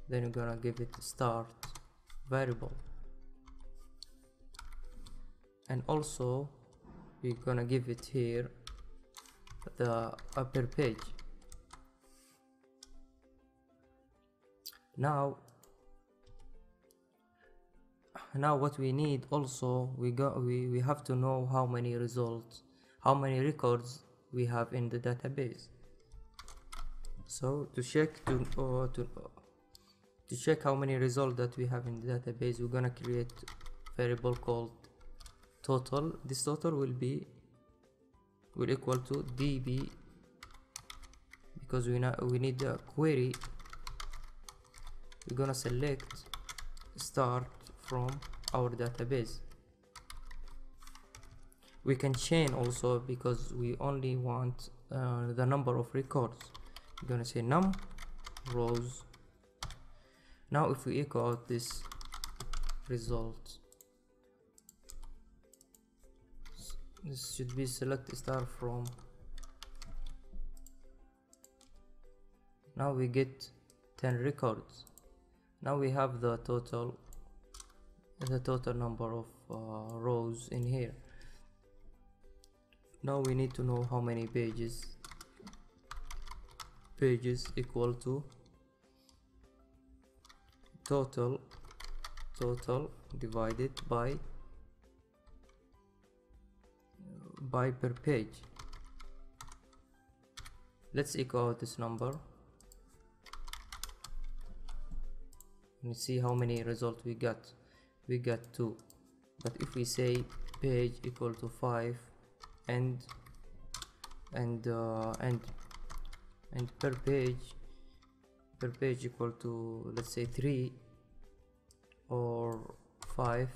then we're gonna give it the start variable. And also we're gonna give it here the upper page. Now now what we need also we got we, we have to know how many results how many records we have in the database so to check to uh, to to check how many results that we have in the database we're gonna create variable called total. This total will be will equal to db because we, we need a query. We're gonna select star from our database. We can chain also because we only want uh, the number of records we're gonna say num rows. Now if we echo out this result this should be select star from. Now we get 10 records. Now we have the total the total number of uh, rows in here. Now we need to know how many pages pages equal to total total divided by by per page. Let's echo out this number. And see how many results we got. We got two. But if we say page equal to 5 and and uh, and and per page per page equal to let's say 3 or 5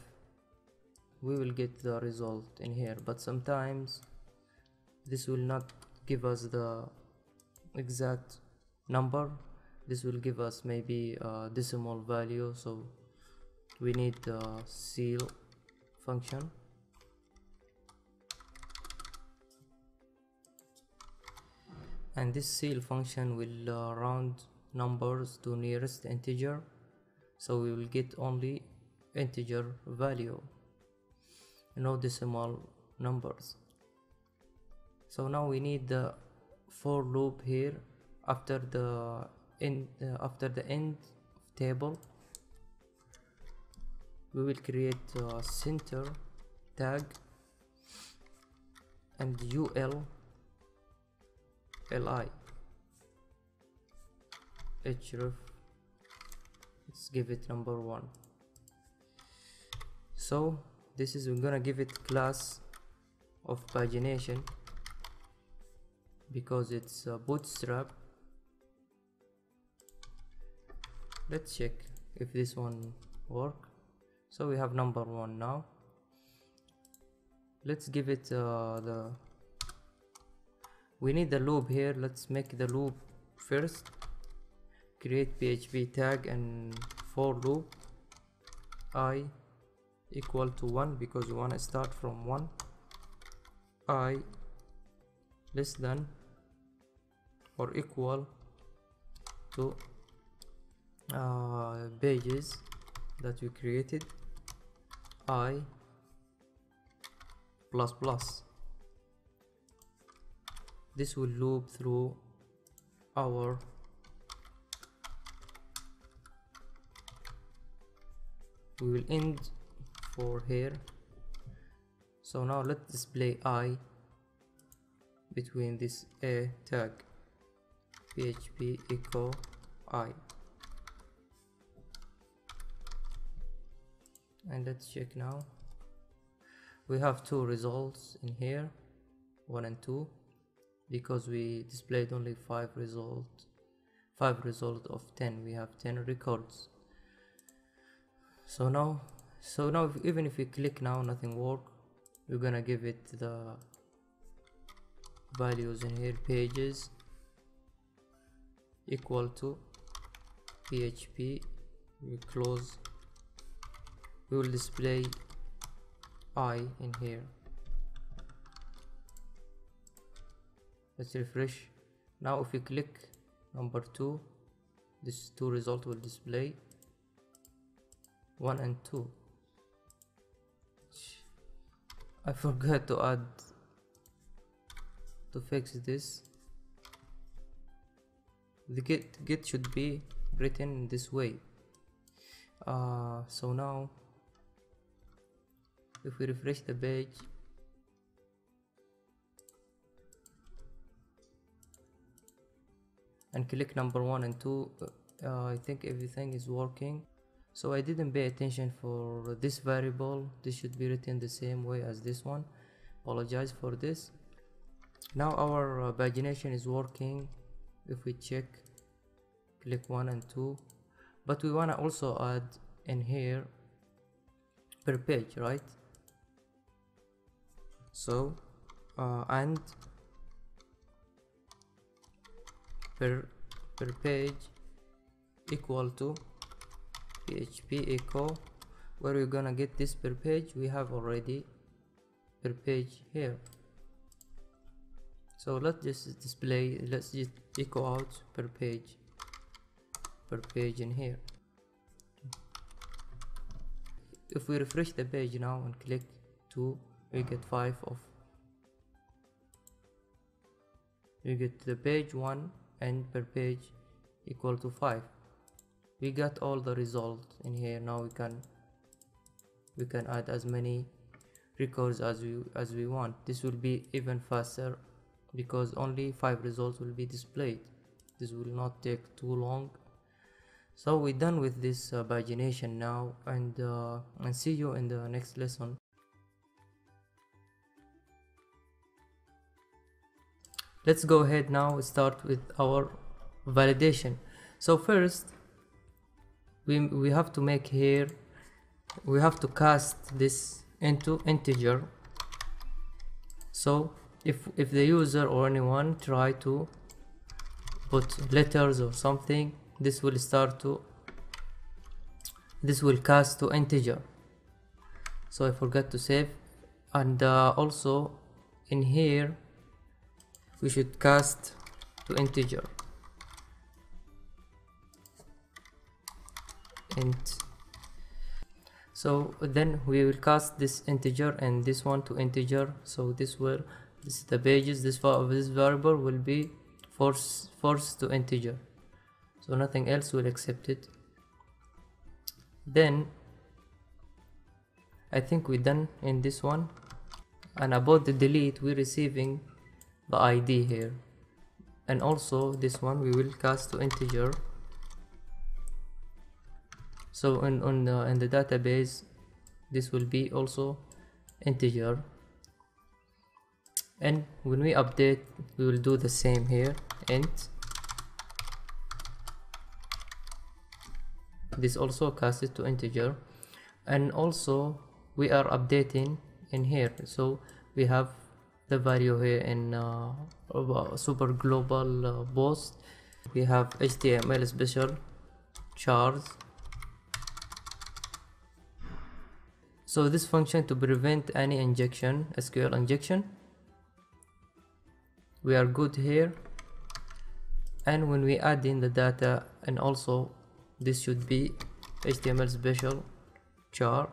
we will get the result in here. But sometimes this will not give us the exact number. This will give us maybe a decimal value. So we need the ceil function and this ceil function will uh, round numbers to nearest integer. So we will get only integer value no decimal numbers. So now we need the for loop here after the end uh, after the end table. We will create a center tag and ul li href let's give it number one. So this is we're gonna give it class of pagination because it's bootstrap. Let's check if this one work. So we have number one now. Let's give it uh, the we need the loop here. Let's make the loop first. Create php tag and for loop i equal to 1 because we want to start from 1 i less than or equal to uh, pages that we created. I plus plus this will loop through our we will end for here. So now let's display i between this a tag php echo i. And let's check now. We have two results in here one and two because we displayed only five results five result of 10 we have 10 records. So now so now if, even if we click now nothing work. We're gonna give it the values in here pages equal to php we close. We will display i in here let's refresh. Now if you click number two this two result will display one and two. I forgot to add to fix this. The get get should be written this way. Uh, so now if we refresh the page and click number one and two uh, I think everything is working. So I didn't pay attention for this variable. This should be written the same way as this one. Apologize for this. Now our uh, pagination is working. If we check click one and two. But we want to also add in here per page right? So uh, and per per page equal to php echo. Where we're gonna get this per page? We have already per page here. So let's just display let's just echo out per page per page in here. If we refresh the page now and click 2 we get 5 of we get the page 1 and per page equal to 5 we got all the results in here. Now we can we can add as many records as we as we want. This will be even faster because only five results will be displayed. This will not take too long. So we're done with this uh, pagination now and uh, and see you in the next lesson let's go ahead now start with our validation. So first we, we have to make here we have to cast this into integer. So if if the user or anyone try to put letters or something this will start to this will cast to integer. So I forgot to save. And uh, also in here we should cast to integer. Int. So then we will cast this integer and this one to integer. So this will this is the pages. This this variable will be force forced to integer. So nothing else will accept it. Then I think we done in this one. And about the delete we're receiving the id here. And also this one we will cast to integer. So in on the, in the database this will be also integer. And when we update we will do the same here. Int. This also casts it to integer. And also we are updating in here. So we have the value here in uh, super global uh, post we have html special chars so this function to prevent any injection sql injection. We are good here. And when we add in the data and also this should be html special char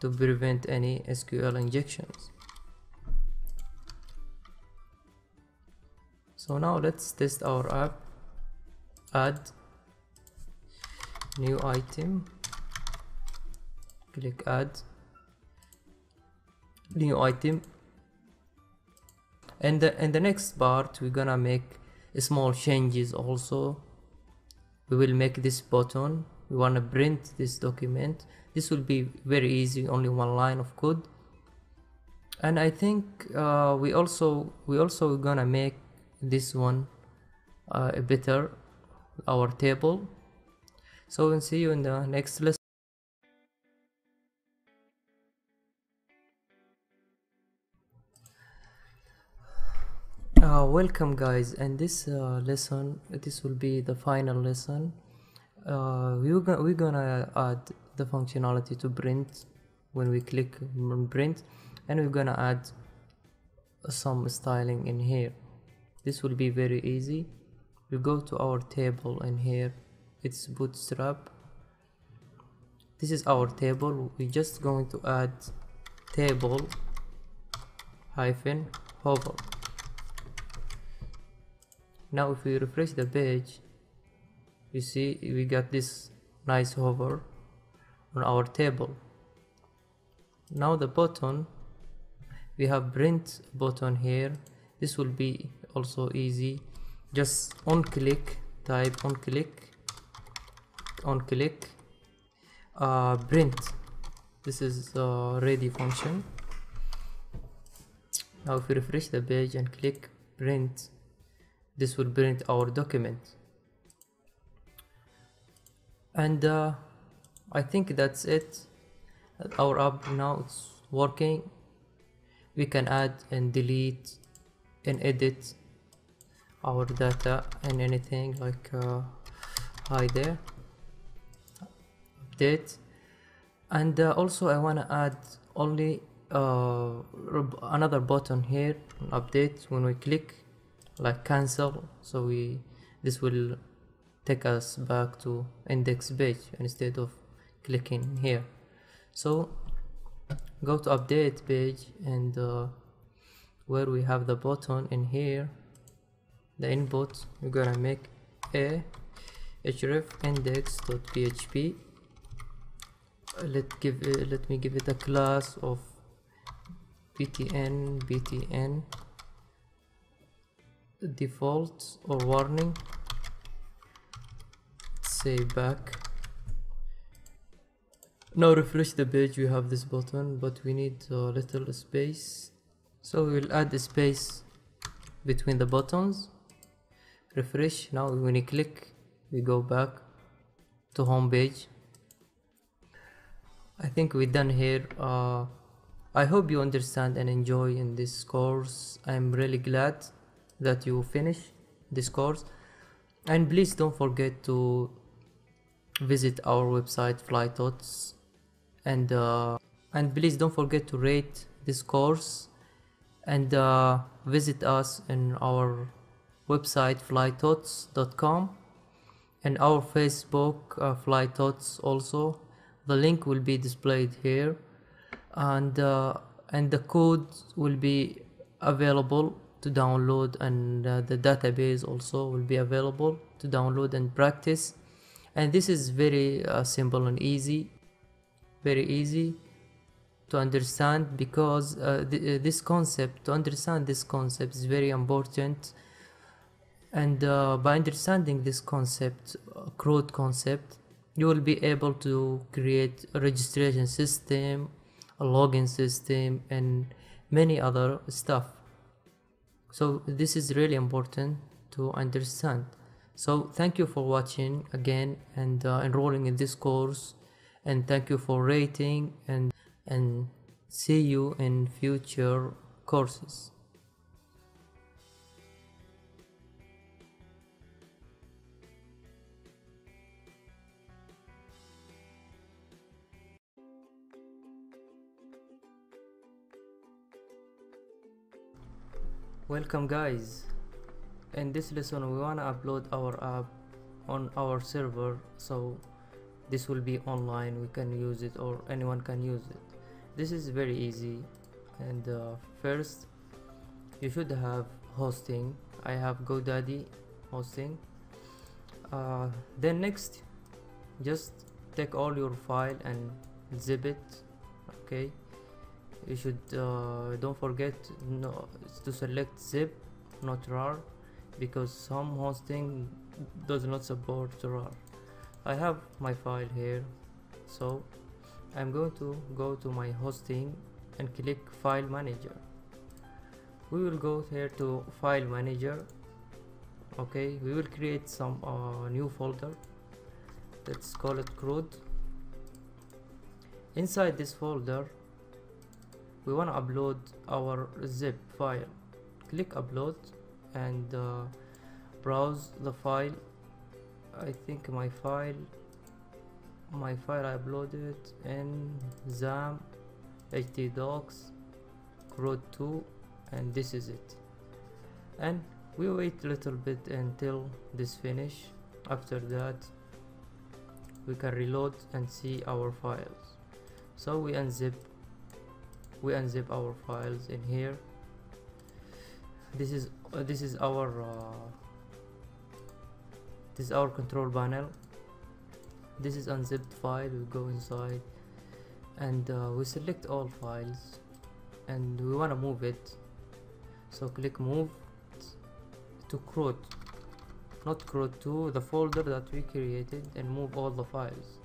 to prevent any SQL injections. So now let's test our app. Add new item. Click add new item. And the, in the next part, we're gonna make small changes also. We will make this button. We wanna print this document. This will be very easy only one line of code. And I think uh, we also we also gonna make this one uh, better our table. So we'll see you in the next lesson. Uh, welcome guys. And this uh, lesson this will be the final lesson uh, we're, we're gonna add the functionality to print when we click print and we're gonna add some styling in here. This will be very easy. We go to our table in here. It's bootstrap. This is our table. We're just going to add table hyphen hover. Now if we refresh the page you see we got this nice hover on our table. Now the button we have print button here. This will be also easy. Just on click type on click on click uh, print. This is ready function. Now if we refresh the page and click print this will print our document and uh, I think that's it. Our app now it's working. We can add and delete and edit our data and anything like uh, hi there. Update. And uh, also I want to add only uh, another button here update. When we click like cancel so we this will take us back to index page instead of clicking here. So go to update page and uh, where we have the button in here the input we're gonna make a href index.php let give uh, let me give it a class of btn btn default or warning say back. Now refresh the page we have this button but we need a little space. So we will add a space between the buttons. Refresh now when you click we go back to home page. I think we're done here uh, I hope you understand and enjoy in this course. I'm really glad that you finish this course. And please don't forget to visit our website flythoughts and uh, and please don't forget to rate this course and uh, visit us in our website flythoughts.com and our facebook uh, flythoughts also. The link will be displayed here. And uh, and the code will be available to download and uh, the database also will be available to download and practice and this is very uh, simple and easy very easy to understand because uh, th uh, this concept to understand this concept is very important. And uh, by understanding this concept uh, CRUD concept you will be able to create a registration system a login system and many other stuff. So this is really important to understand so thank you for watching again and uh, enrolling in this course. And thank you for rating and and see you in future courses. Welcome guys in this lesson we wanna upload our app on our server so this will be online we can use it or anyone can use it. This is very easy. And uh, first you should have hosting. I have GoDaddy hosting. Uh, then next just take all your file and zip it okay? You should uh, don't forget no, to select zip not rar because some hosting does not support rar I have my file here so I'm going to go to my hosting and click file manager. We will go here to file manager. Okay we will create some uh, new folder. Let's call it CRUD inside this folder we want to upload our zip file. Click upload and uh, browse the file. I think my file my file I uploaded in XAMPP htdocs crud2 and this is it. And we wait a little bit until this finish. After that we can reload and see our files. So we unzip we unzip our files in here. This is uh, this is our uh, this is our control panel. This is unzipped file. We go inside and uh, we select all files and we want to move it. So click move to CRUD not CRUD2 the folder that we created and move all the files.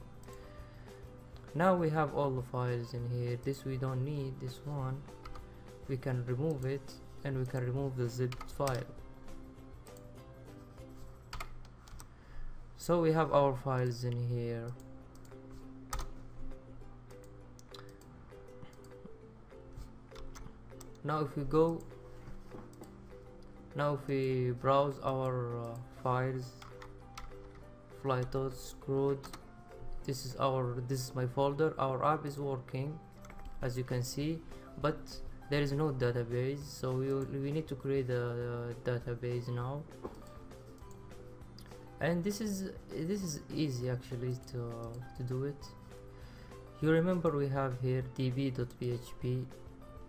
Now we have all the files in here. This we don't need this one. We can remove it and we can remove the zipped file. So we have our files in here. Now if we go now if we browse our uh, files flytos CRUD this is our this is my folder. Our app is working as you can see but there is no database so we, we need to create the, a database now. And this is this is easy actually to to do it. You remember we have here db.php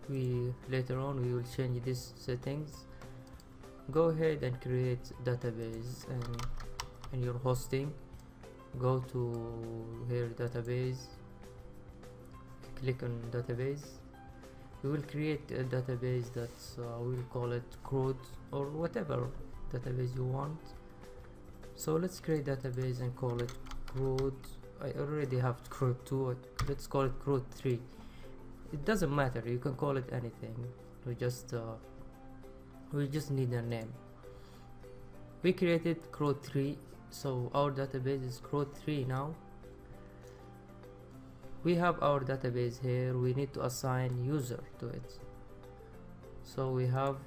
we later on we will change these settings. Go ahead and create database and and your hosting. Go to here database. Click on database we will create a database that uh, we'll call it CRUD or whatever database you want. So let's create database and call it CRUD I already have CRUD 2 let's call it CRUD 3 it doesn't matter you can call it anything. We just uh, we just need a name. We created CRUD 3 so our database is CRUD 3 now we have our database here. We need to assign user to it. So we have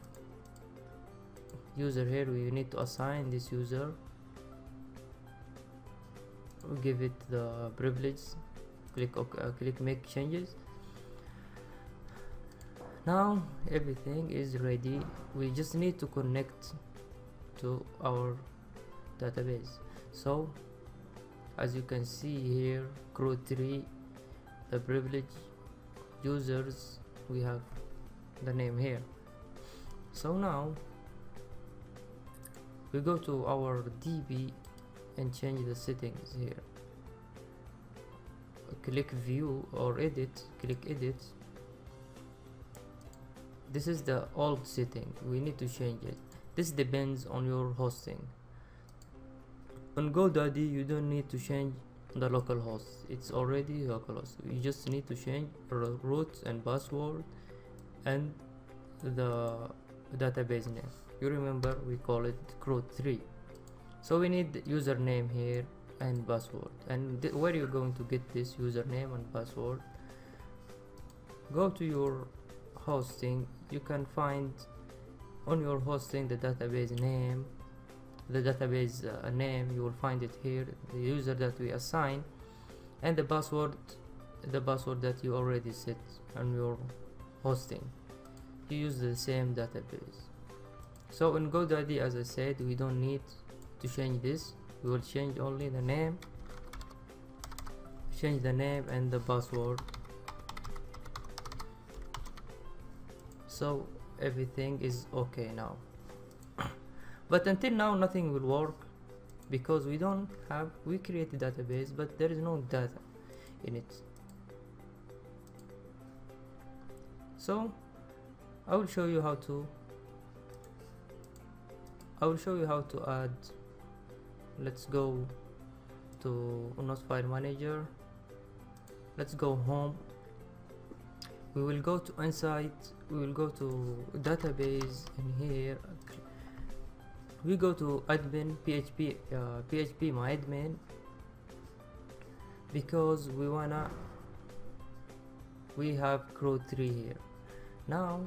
user here. We need to assign this user. We give it the privilege. Click OK, uh, click make changes. Now everything is ready. We just need to connect to our database. So as you can see here CRUD3 the privilege users we have the name here. So now we go to our DB and change the settings here. Click view or edit click edit. This is the old setting we need to change it. This depends on your hosting. On GoDaddy you don't need to change the local host. It's already localhost you just need to change root and password and the database name. You remember we call it CRUD3 so we need username here and password. And where you're going to get this username and password? Go to your hosting. You can find on your hosting the database name the database uh, name you will find it here the user that we assign and the password the password that you already set on your hosting. You use the same database. So in GoDaddy as I said we don't need to change this. We will change only the name change the name and the password. So everything is okay now but until now nothing will work because we don't have we create a database but there is no data in it. So I will show you how to I will show you how to add let's go to not file manager. Let's go home. We will go to insight we will go to database and here we go to admin php uh, phpMyAdmin because we wanna we have CRUD 3 here. Now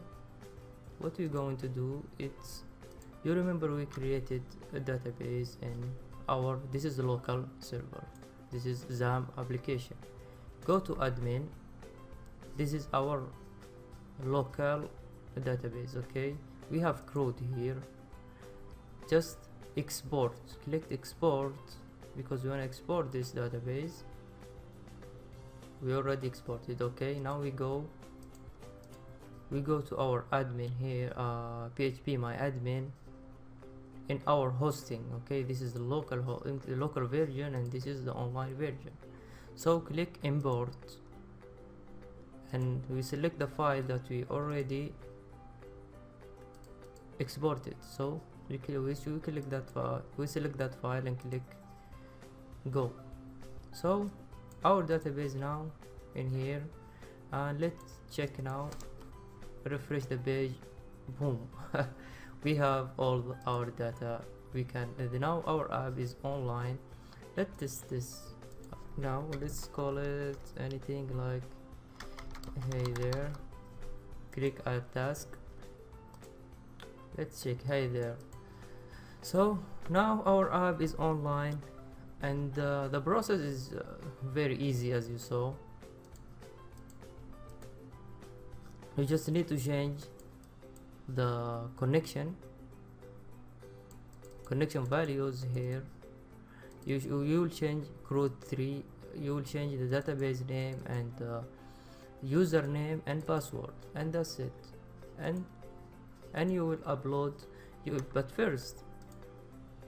what we're going to do it's you remember we created a database in our this is the local server. This is XAMPP application. Go to admin. This is our local database okay? We have CRUD here just export. Click export because we want to export this database. We already exported okay now we go we go to our admin here uh, phpMyAdmin in our hosting okay this is the local the local version and this is the online version. So click import and we select the file that we already exported so we, we click that file we select that file and click go. So our database now in here and let's check now refresh the page boom. We have all our data we can uh, now our app is online. Let's this. Now let's call it anything like hey there click add task. Let's check hey there so now our app is online and uh, the process is uh, very easy as you saw. You just need to change the connection. Connection values here. You, you will change CRUD 3 you will change the database name and uh, username and password and that's it. And and you will upload you but first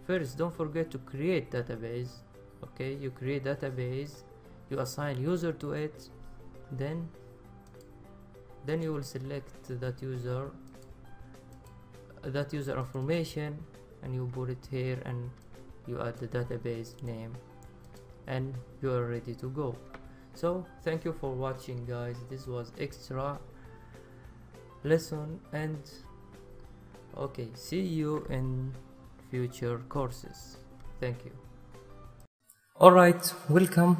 first don't forget to create database okay? You create database you assign user to it then then you will select that user that user information and you put it here and you add the database name and you are ready to go. So thank you for watching guys. This was extra lesson and okay see you in future courses. Thank you. All right welcome.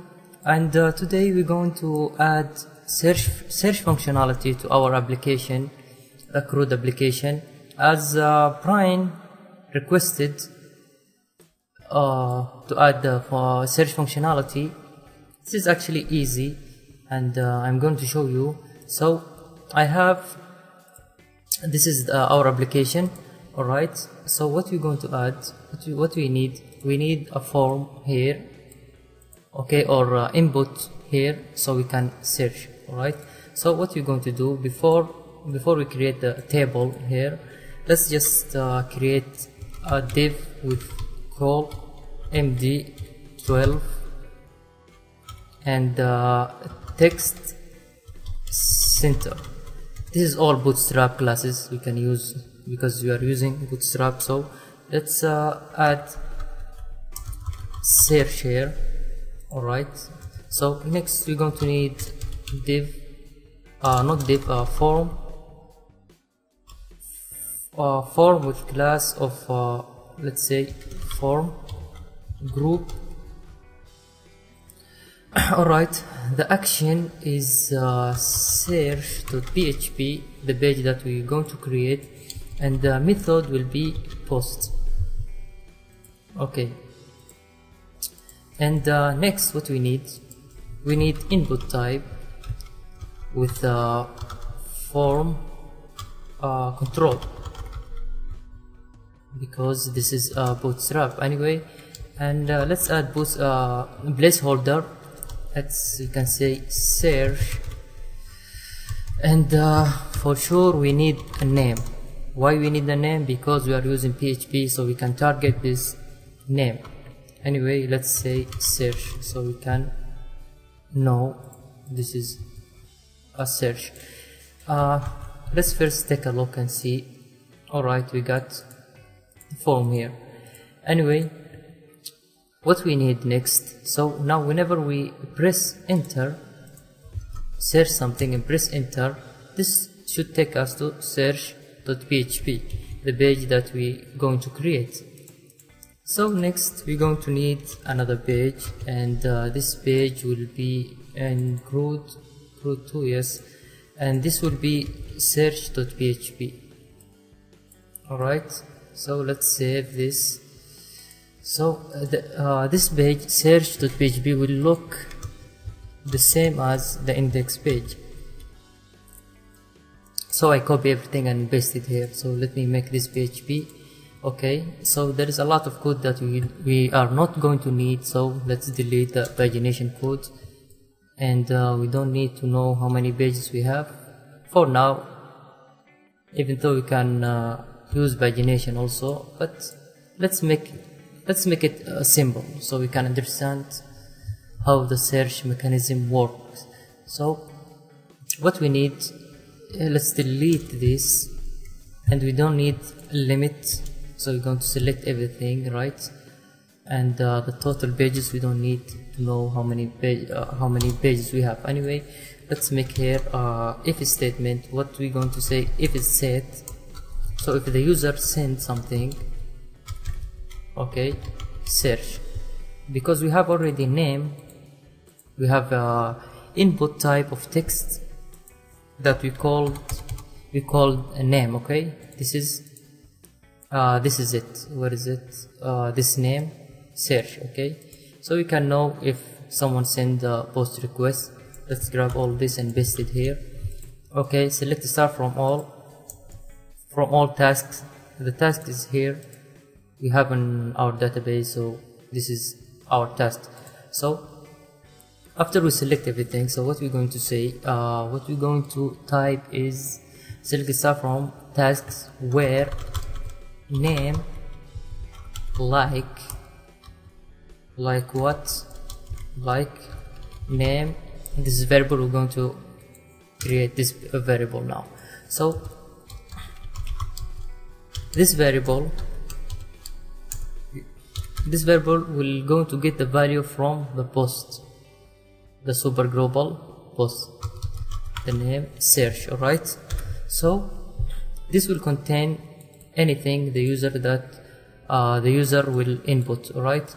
And uh, today we're going to add search search functionality to our application the CRUD application. As uh, Brian requested uh, to add the uh, search functionality this is actually easy. And uh, I'm going to show you. So I have this is uh, our application alright so what we're going to add what we, what we need we need a form here okay or uh, input here so we can search alright? So what we're going to do before before we create the table here let's just uh, create a div with call md12 and uh, text center. This is all bootstrap classes we can use because we are using bootstrap so let's uh, add search here. Alright. So next we're going to need div uh, not div uh, form. Uh, form with class of uh, let's say form group. Alright. The action is uh, search.php the page that we're going to create and the method will be post. Okay. And uh, next what we need we need input type with uh, form uh, control. Because this is uh, bootstrap anyway. And uh, let's add both uh, placeholder. Let's you can say search. And uh, for sure we need a name why we need the name? Because we are using PHP so we can target this name. Anyway let's say search so we can know this is a search. Uh, let's first take a look and see. Alright we got the form here. Anyway what we need next? So now whenever we press enter search something and press enter this should take us to search.php the page that we're going to create. So next we're going to need another page and uh, this page will be in crud crud 2 yes. And this will be search.php alright so let's save this. So uh, the, uh, this page search.php will look the same as the index page so I copy everything and paste it here. So let me make this PHP okay. So there is a lot of code that we, we are not going to need. So let's delete the pagination code. And uh, we don't need to know how many pages we have. For now. Even though we can uh, use pagination also. But let's make let's make it uh, simple so we can understand how the search mechanism works. So what we need let's delete this and we don't need a limit so we're going to select everything right? And uh, the total pages we don't need to know how many uh, how many pages we have. Anyway let's make here uh, if statement what we're going to say if it's set. So if the user sends something okay search. Because we have already name we have uh, input type of text that we called we called a name okay? This is uh, this is it. What is it? Uh, this name search okay? So we can know if someone send a post request. Let's grab all this and paste it here. Okay select star from all from all tasks. The task is here. We have in our database so this is our task. So after we select everything so what we're going to say uh, what we're going to type is select star from tasks where name like like what like name. This variable we're going to create this variable now. So this variable this variable will going to get the value from the post the super global post the name search alright? So this will contain anything the user that uh, the user will input alright?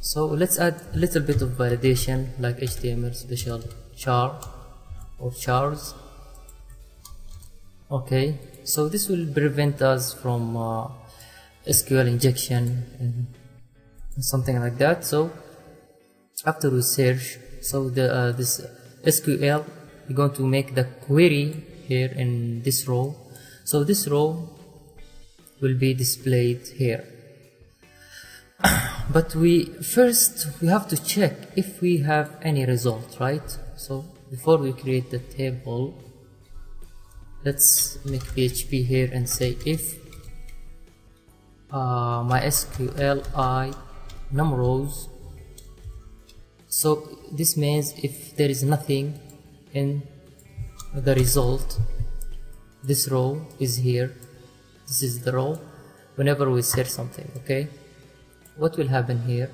So let's add a little bit of validation like HTML special char or chars. Okay so this will prevent us from uh, SQL injection and something like that. So after we search so the uh, this SQL we're going to make the query here in this row. So this row will be displayed here. But we first we have to check if we have any result right? So before we create the table let's make PHP here and say if uh, MySQL i num rows so this means if there is nothing in the result this row is here. This is the row. Whenever we search something okay? What will happen here?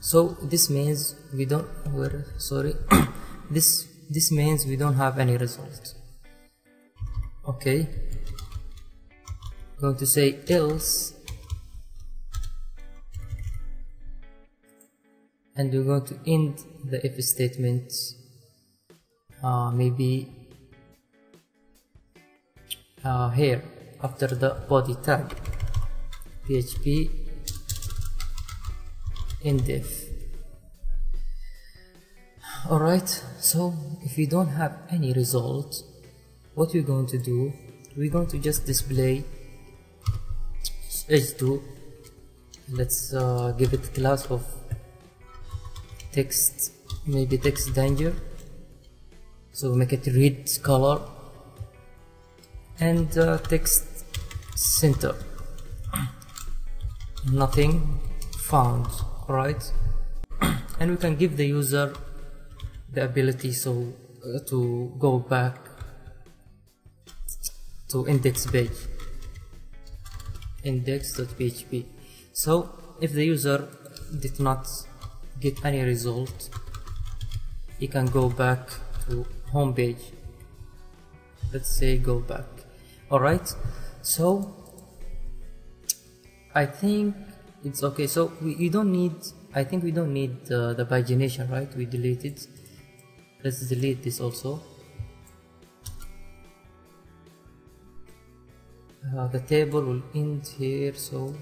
So this means we don't where sorry. This this means we don't have any result. Okay? Going to say else and we're going to end the if statement. Uh, maybe uh, here after the body tag php endif alright so if we don't have any result what we're going to do we're going to just display h2 let's uh, give it class of text maybe text danger. So make it red color. And uh, text center. Nothing found right and we can give the user the ability so uh, to go back to index page. Index.php so if the user did not get any result you can go back to home page. Let's say go back. Alright so I think it's okay. So we you don't need I think we don't need uh, the pagination right? We delete it. Let's delete this also. Uh, the table will end here so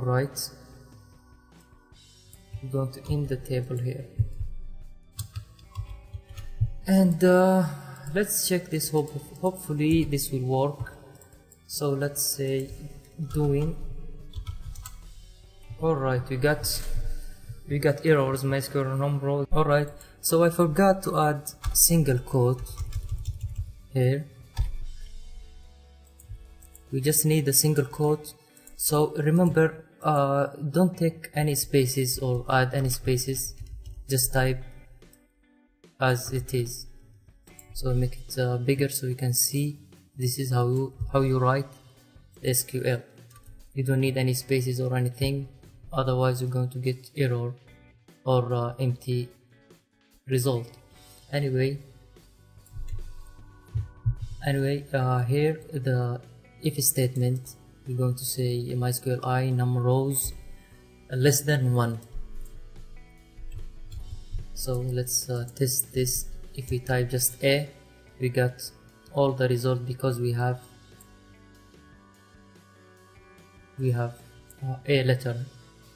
alright. I'm going to end the table here. And uh, let's check this. Hope hopefully this will work. So let's say doing. Alright we got we got errors MySQL number alright. So I forgot to add single quote here. We just need a single quote. So remember uh, don't take any spaces or add any spaces. Just type as it is. So make it uh, bigger so you can see this is how you how you write SQL you don't need any spaces or anything otherwise you're going to get error or uh, empty result. Anyway anyway uh, here the if statement we're going to say mysqli num rows less than one. So let's uh, test this. If we type just a we got all the result because we have we have uh, a letter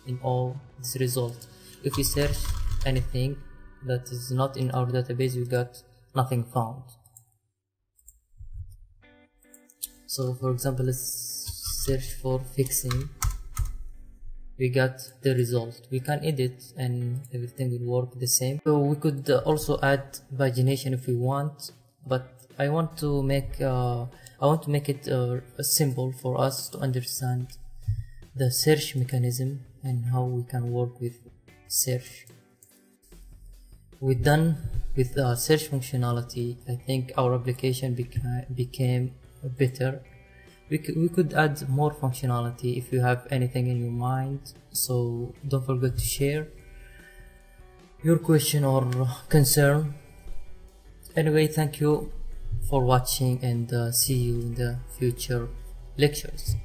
in all this result. If we search anything that is not in our database we got nothing found. So for example let's search for fixing. We got the result. We can edit and everything will work the same. So we could uh, also add pagination if we want but I want to make uh, I want to make it uh, simple for us to understand the search mechanism and how we can work with search. We're done with the search functionality. I think our application beca became better we, we could add more functionality if you have anything in your mind so don't forget to share your question or concern. Anyway thank you for watching and uh, see you in the future lectures